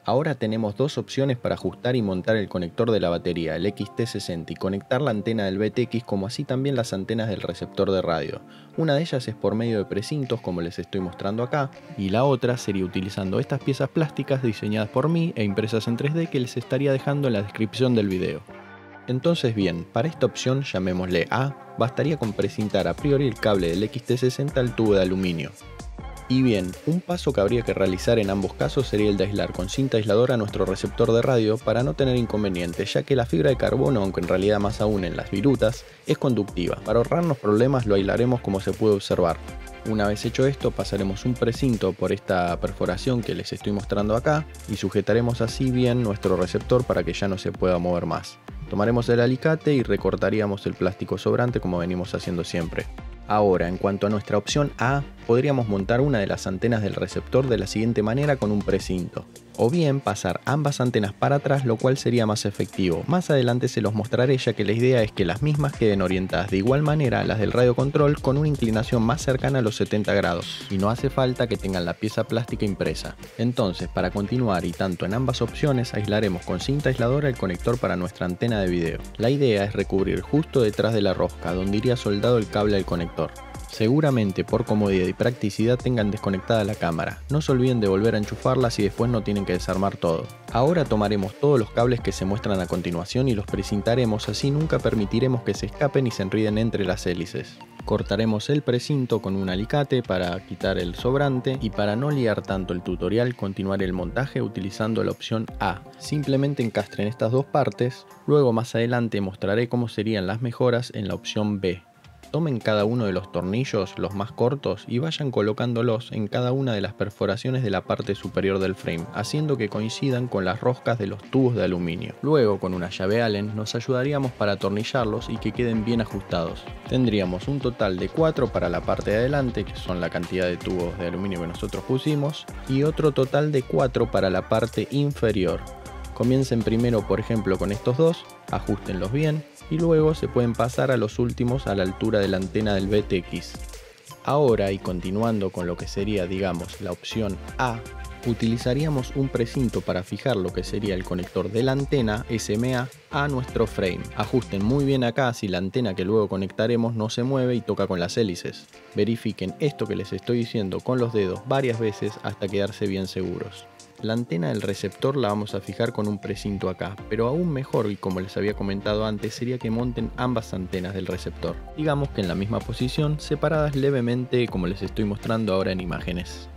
Ahora tenemos dos opciones para ajustar y montar el conector de la batería, el XT60, y conectar la antena del BTX como así también las antenas del receptor de radio. Una de ellas es por medio de precintos como les estoy mostrando acá, y la otra sería utilizando estas piezas plásticas diseñadas por mí e impresas en 3D que les estaría dejando en la descripción del video. Entonces bien, para esta opción llamémosle A, bastaría con precintar a priori el cable del XT60 al tubo de aluminio. Y bien, un paso que habría que realizar en ambos casos sería el de aislar con cinta aisladora nuestro receptor de radio para no tener inconvenientes, ya que la fibra de carbono, aunque en realidad más aún en las virutas, es conductiva. Para ahorrarnos problemas lo aislaremos como se puede observar. Una vez hecho esto, pasaremos un precinto por esta perforación que les estoy mostrando acá y sujetaremos así bien nuestro receptor para que ya no se pueda mover más. Tomaremos el alicate y recortaríamos el plástico sobrante como venimos haciendo siempre. Ahora, en cuanto a nuestra opción A, podríamos montar una de las antenas del receptor de la siguiente manera con un precinto o bien pasar ambas antenas para atrás lo cual sería más efectivo. Más adelante se los mostraré ya que la idea es que las mismas queden orientadas de igual manera a las del radio control con una inclinación más cercana a los 70 grados y no hace falta que tengan la pieza plástica impresa. Entonces para continuar y tanto en ambas opciones aislaremos con cinta aisladora el conector para nuestra antena de video. La idea es recubrir justo detrás de la rosca donde iría soldado el cable del conector. Seguramente por comodidad y practicidad tengan desconectada la cámara. No se olviden de volver a enchufarla si después no tienen que desarmar todo. Ahora tomaremos todos los cables que se muestran a continuación y los precintaremos, así nunca permitiremos que se escapen y se enriden entre las hélices. Cortaremos el precinto con un alicate para quitar el sobrante y para no liar tanto el tutorial continuaré el montaje utilizando la opción A. Simplemente encastren estas dos partes, luego más adelante mostraré cómo serían las mejoras en la opción B. Tomen cada uno de los tornillos, los más cortos, y vayan colocándolos en cada una de las perforaciones de la parte superior del frame, haciendo que coincidan con las roscas de los tubos de aluminio. Luego, con una llave Allen, nos ayudaríamos para atornillarlos y que queden bien ajustados. Tendríamos un total de 4 para la parte de adelante, que son la cantidad de tubos de aluminio que nosotros pusimos, y otro total de 4 para la parte inferior. Comiencen primero, por ejemplo, con estos dos, ajustenlos bien, y luego se pueden pasar a los últimos a la altura de la antena del BTX. Ahora y continuando con lo que sería digamos la opción A, utilizaríamos un precinto para fijar lo que sería el conector de la antena SMA a nuestro frame. Ajusten muy bien acá si la antena que luego conectaremos no se mueve y toca con las hélices. Verifiquen esto que les estoy diciendo con los dedos varias veces hasta quedarse bien seguros. La antena del receptor la vamos a fijar con un precinto acá, pero aún mejor y como les había comentado antes sería que monten ambas antenas del receptor, digamos que en la misma posición, separadas levemente como les estoy mostrando ahora en imágenes.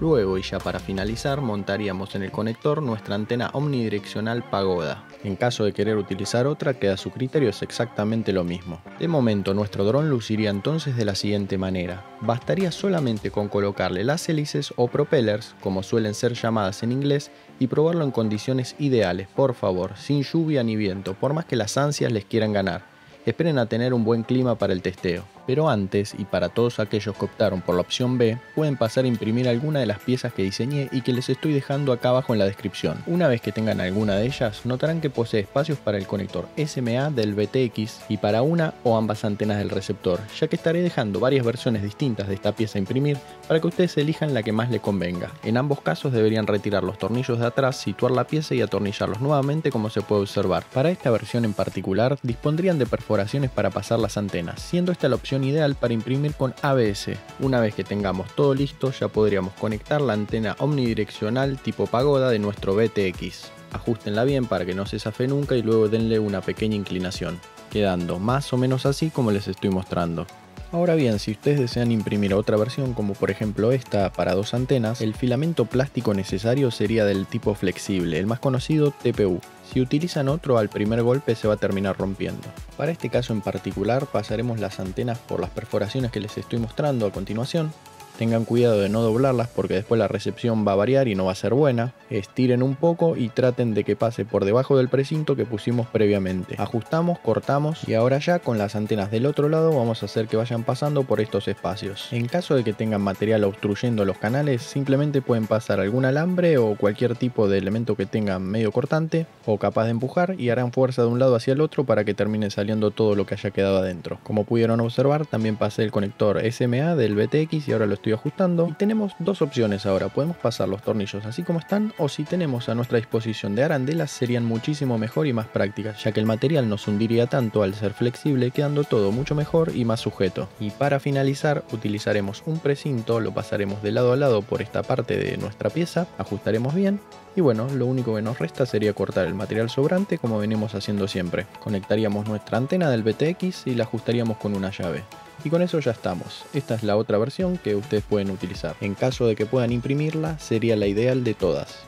Luego y ya para finalizar montaríamos en el conector nuestra antena omnidireccional pagoda. En caso de querer utilizar otra queda a su criterio es exactamente lo mismo. De momento nuestro dron luciría entonces de la siguiente manera. Bastaría solamente con colocarle las hélices o propellers, como suelen ser llamadas en inglés, y probarlo en condiciones ideales, por favor, sin lluvia ni viento, por más que las ansias les quieran ganar. Esperen a tener un buen clima para el testeo. Pero antes, y para todos aquellos que optaron por la opción B, pueden pasar a imprimir alguna de las piezas que diseñé y que les estoy dejando acá abajo en la descripción. Una vez que tengan alguna de ellas, notarán que posee espacios para el conector SMA del BTX y para una o ambas antenas del receptor, ya que estaré dejando varias versiones distintas de esta pieza a imprimir para que ustedes elijan la que más les convenga. En ambos casos deberían retirar los tornillos de atrás, situar la pieza y atornillarlos nuevamente como se puede observar. Para esta versión en particular, dispondrían de perforaciones para pasar las antenas, siendo esta la opción ideal para imprimir con ABS. Una vez que tengamos todo listo, ya podríamos conectar la antena omnidireccional tipo pagoda de nuestro BTX. Ajustenla bien para que no se zafe nunca y luego denle una pequeña inclinación, quedando más o menos así como les estoy mostrando. Ahora bien, si ustedes desean imprimir otra versión, como por ejemplo esta para dos antenas, el filamento plástico necesario sería del tipo flexible, el más conocido TPU. Si utilizan otro al primer golpe se va a terminar rompiendo. Para este caso en particular pasaremos las antenas por las perforaciones que les estoy mostrando a continuación Tengan cuidado de no doblarlas porque después la recepción va a variar y no va a ser buena. Estiren un poco y traten de que pase por debajo del precinto que pusimos previamente. Ajustamos, cortamos y ahora ya con las antenas del otro lado vamos a hacer que vayan pasando por estos espacios. En caso de que tengan material obstruyendo los canales, simplemente pueden pasar algún alambre o cualquier tipo de elemento que tengan medio cortante o capaz de empujar y harán fuerza de un lado hacia el otro para que termine saliendo todo lo que haya quedado adentro. Como pudieron observar, también pasé el conector SMA del BTX y ahora lo ajustando. Y tenemos dos opciones ahora, podemos pasar los tornillos así como están o si tenemos a nuestra disposición de arandelas serían muchísimo mejor y más prácticas, ya que el material no hundiría tanto al ser flexible, quedando todo mucho mejor y más sujeto. Y para finalizar utilizaremos un precinto, lo pasaremos de lado a lado por esta parte de nuestra pieza, ajustaremos bien y bueno, lo único que nos resta sería cortar el material sobrante como venimos haciendo siempre. Conectaríamos nuestra antena del BTX y la ajustaríamos con una llave. Y con eso ya estamos. Esta es la otra versión que ustedes pueden utilizar. En caso de que puedan imprimirla, sería la ideal de todas.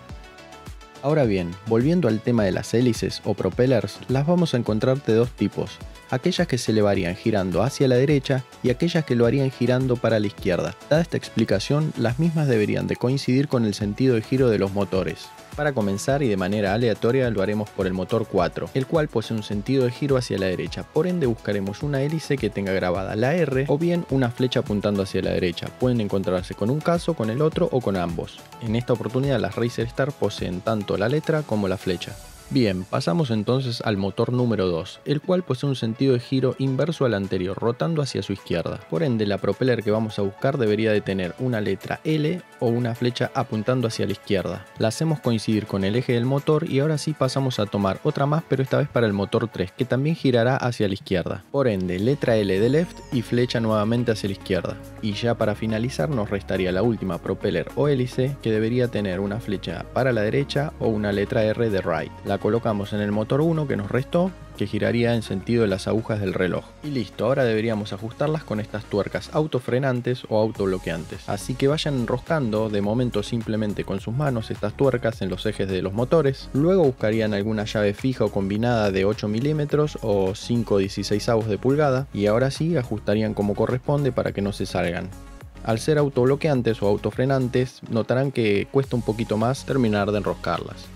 Ahora bien, volviendo al tema de las hélices o propellers, las vamos a encontrar de dos tipos. Aquellas que se elevarían girando hacia la derecha y aquellas que lo harían girando para la izquierda. Dada esta explicación, las mismas deberían de coincidir con el sentido de giro de los motores. Para comenzar y de manera aleatoria lo haremos por el motor 4, el cual posee un sentido de giro hacia la derecha, por ende buscaremos una hélice que tenga grabada la R o bien una flecha apuntando hacia la derecha, pueden encontrarse con un caso, con el otro o con ambos. En esta oportunidad las Racer Star poseen tanto la letra como la flecha. Bien, pasamos entonces al motor número 2, el cual posee un sentido de giro inverso al anterior, rotando hacia su izquierda. Por ende, la propeller que vamos a buscar debería de tener una letra L o una flecha apuntando hacia la izquierda. La hacemos coincidir con el eje del motor y ahora sí pasamos a tomar otra más, pero esta vez para el motor 3, que también girará hacia la izquierda. Por ende, letra L de left y flecha nuevamente hacia la izquierda. Y ya para finalizar nos restaría la última propeller o hélice, que debería tener una flecha para la derecha o una letra R de right colocamos en el motor 1 que nos restó, que giraría en sentido de las agujas del reloj. Y listo, ahora deberíamos ajustarlas con estas tuercas autofrenantes o autobloqueantes. Así que vayan enroscando de momento simplemente con sus manos estas tuercas en los ejes de los motores. Luego buscarían alguna llave fija o combinada de 8 milímetros o 5 16 avos de pulgada y ahora sí ajustarían como corresponde para que no se salgan. Al ser autobloqueantes o autofrenantes, notarán que cuesta un poquito más terminar de enroscarlas.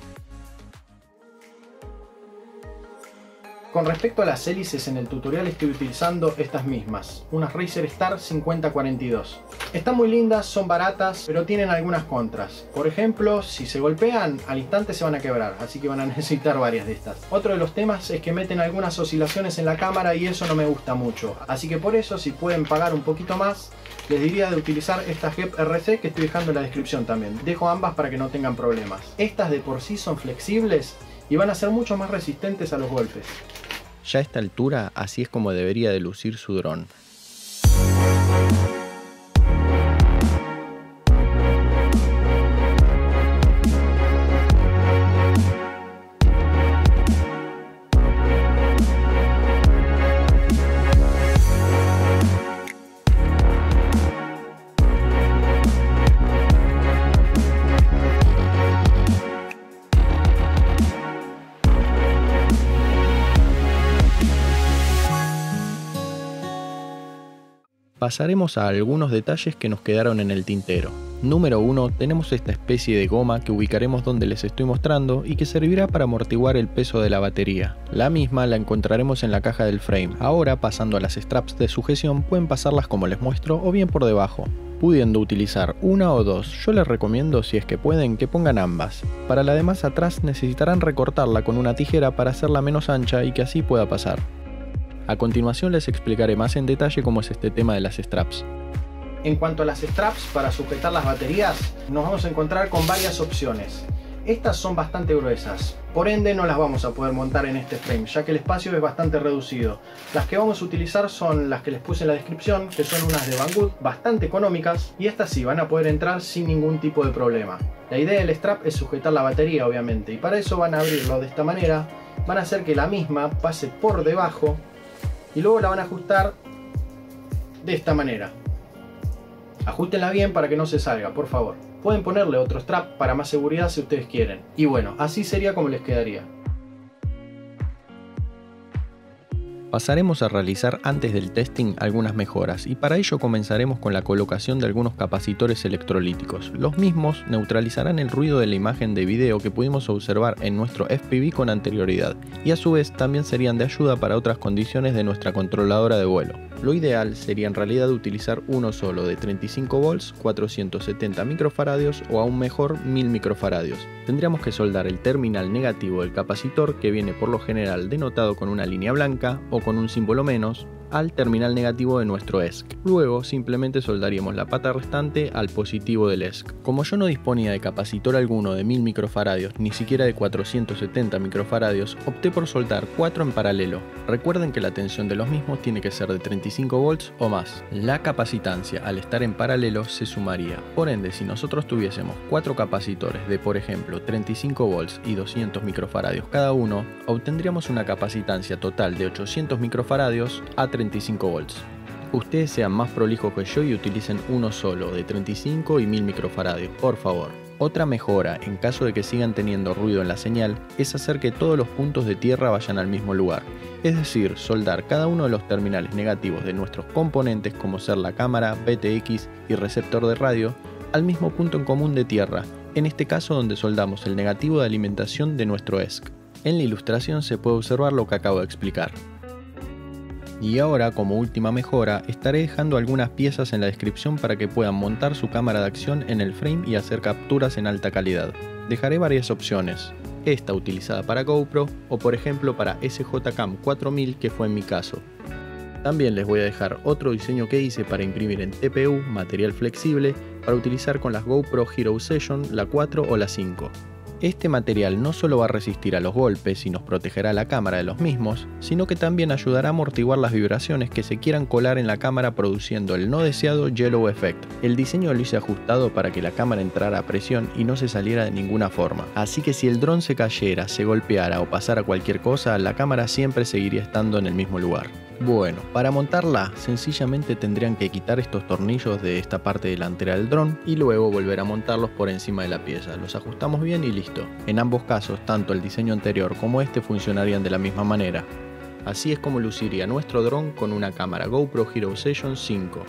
Con respecto a las hélices en el tutorial estoy utilizando estas mismas, unas Racer Star 5042. Están muy lindas, son baratas, pero tienen algunas contras. Por ejemplo, si se golpean, al instante se van a quebrar, así que van a necesitar varias de estas. Otro de los temas es que meten algunas oscilaciones en la cámara y eso no me gusta mucho. Así que por eso, si pueden pagar un poquito más, les diría de utilizar esta GEP RC que estoy dejando en la descripción también. Dejo ambas para que no tengan problemas. Estas de por sí son flexibles y van a ser mucho más resistentes a los golpes. Ya a esta altura, así es como debería de lucir su dron. Pasaremos a algunos detalles que nos quedaron en el tintero. Número 1 tenemos esta especie de goma que ubicaremos donde les estoy mostrando y que servirá para amortiguar el peso de la batería. La misma la encontraremos en la caja del frame. Ahora pasando a las straps de sujeción pueden pasarlas como les muestro o bien por debajo pudiendo utilizar una o dos, yo les recomiendo si es que pueden que pongan ambas. Para la de más atrás necesitarán recortarla con una tijera para hacerla menos ancha y que así pueda pasar. A continuación les explicaré más en detalle cómo es este tema de las straps. En cuanto a las straps para sujetar las baterías, nos vamos a encontrar con varias opciones. Estas son bastante gruesas, por ende no las vamos a poder montar en este frame, ya que el espacio es bastante reducido. Las que vamos a utilizar son las que les puse en la descripción, que son unas de Banggood, bastante económicas, y estas sí van a poder entrar sin ningún tipo de problema. La idea del strap es sujetar la batería, obviamente, y para eso van a abrirlo de esta manera, van a hacer que la misma pase por debajo, y luego la van a ajustar de esta manera. Ajustenla bien para que no se salga, por favor. Pueden ponerle otro strap para más seguridad si ustedes quieren. Y bueno, así sería como les quedaría. Pasaremos a realizar antes del testing algunas mejoras y para ello comenzaremos con la colocación de algunos capacitores electrolíticos. Los mismos neutralizarán el ruido de la imagen de video que pudimos observar en nuestro FPV con anterioridad y a su vez también serían de ayuda para otras condiciones de nuestra controladora de vuelo. Lo ideal sería en realidad utilizar uno solo de 35 volts, 470 microfaradios o aún mejor 1000 microfaradios. Tendríamos que soldar el terminal negativo del capacitor que viene por lo general denotado con una línea blanca o con un símbolo menos al terminal negativo de nuestro ESC. Luego simplemente soldaríamos la pata restante al positivo del ESC. Como yo no disponía de capacitor alguno de 1000 microfaradios ni siquiera de 470 microfaradios, opté por soldar 4 en paralelo. Recuerden que la tensión de los mismos tiene que ser de 35 volts o más. La capacitancia al estar en paralelo se sumaría. Por ende, si nosotros tuviésemos 4 capacitores de por ejemplo 35 volts y 200 microfaradios cada uno, obtendríamos una capacitancia total de 800 microfaradios a 35 volts. Ustedes sean más prolijos que yo y utilicen uno solo, de 35 y 1000 microfaradios, por favor. Otra mejora, en caso de que sigan teniendo ruido en la señal, es hacer que todos los puntos de tierra vayan al mismo lugar, es decir, soldar cada uno de los terminales negativos de nuestros componentes como ser la cámara, BTX y receptor de radio, al mismo punto en común de tierra, en este caso donde soldamos el negativo de alimentación de nuestro ESC. En la ilustración se puede observar lo que acabo de explicar. Y ahora, como última mejora, estaré dejando algunas piezas en la descripción para que puedan montar su cámara de acción en el frame y hacer capturas en alta calidad. Dejaré varias opciones, esta utilizada para GoPro o por ejemplo para SJCam 4000 que fue en mi caso. También les voy a dejar otro diseño que hice para imprimir en TPU, material flexible, para utilizar con las GoPro Hero Session, la 4 o la 5. Este material no solo va a resistir a los golpes y nos protegerá la cámara de los mismos, sino que también ayudará a amortiguar las vibraciones que se quieran colar en la cámara produciendo el no deseado Yellow Effect. El diseño lo hice ajustado para que la cámara entrara a presión y no se saliera de ninguna forma, así que si el dron se cayera, se golpeara o pasara cualquier cosa, la cámara siempre seguiría estando en el mismo lugar. Bueno, para montarla sencillamente tendrían que quitar estos tornillos de esta parte delantera del dron y luego volver a montarlos por encima de la pieza. Los ajustamos bien y listo. En ambos casos, tanto el diseño anterior como este funcionarían de la misma manera. Así es como luciría nuestro dron con una cámara GoPro Hero Session 5.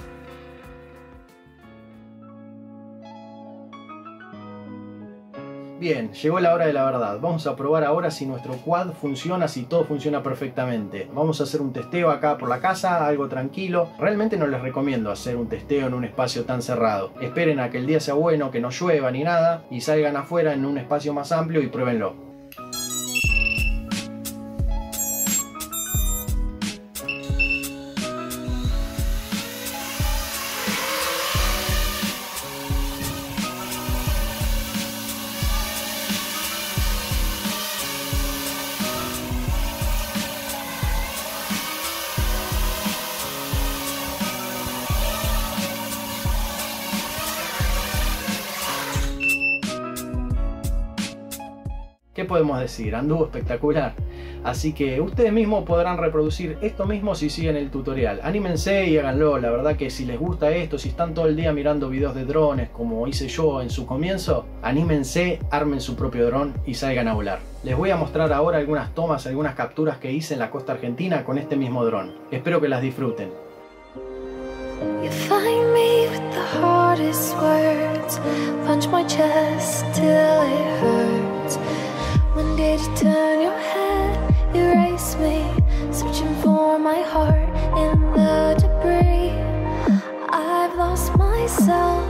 Bien, llegó la hora de la verdad. Vamos a probar ahora si nuestro quad funciona, si todo funciona perfectamente. Vamos a hacer un testeo acá por la casa, algo tranquilo. Realmente no les recomiendo hacer un testeo en un espacio tan cerrado. Esperen a que el día sea bueno, que no llueva ni nada, y salgan afuera en un espacio más amplio y pruébenlo. Podemos decir? Anduvo espectacular. Así que ustedes mismos podrán reproducir esto mismo si siguen el tutorial. Anímense y háganlo. La verdad que si les gusta esto, si están todo el día mirando videos de drones como hice yo en su comienzo, anímense, armen su propio dron y salgan a volar. Les voy a mostrar ahora algunas tomas, algunas capturas que hice en la costa argentina con este mismo dron. Espero que las disfruten. When did you turn your head, erase me, searching for my heart in the debris? I've lost myself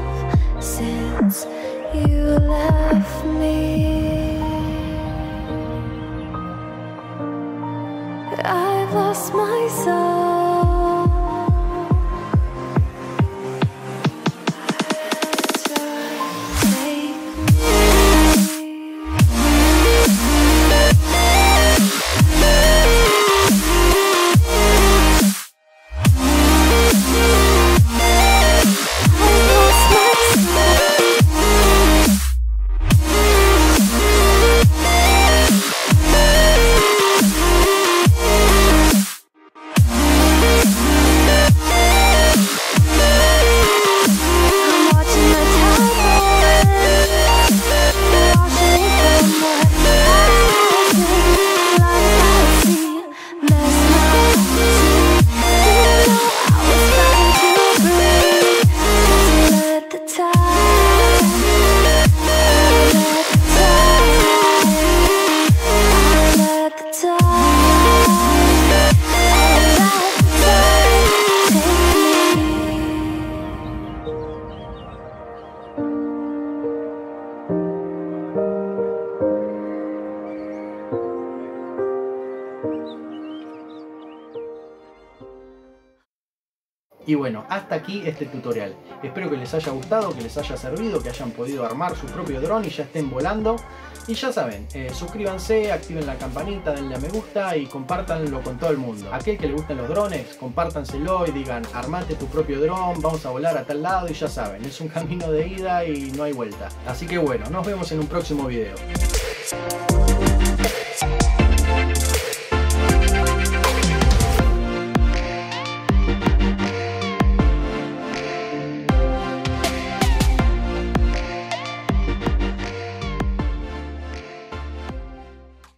since you left me. I've lost myself. Hasta aquí este tutorial. Espero que les haya gustado, que les haya servido, que hayan podido armar su propio dron y ya estén volando. Y ya saben, eh, suscríbanse, activen la campanita, denle a me gusta y compártanlo con todo el mundo. Aquel que le gusten los drones, compártanselo y digan, armate tu propio dron, vamos a volar a tal lado y ya saben, es un camino de ida y no hay vuelta. Así que bueno, nos vemos en un próximo video.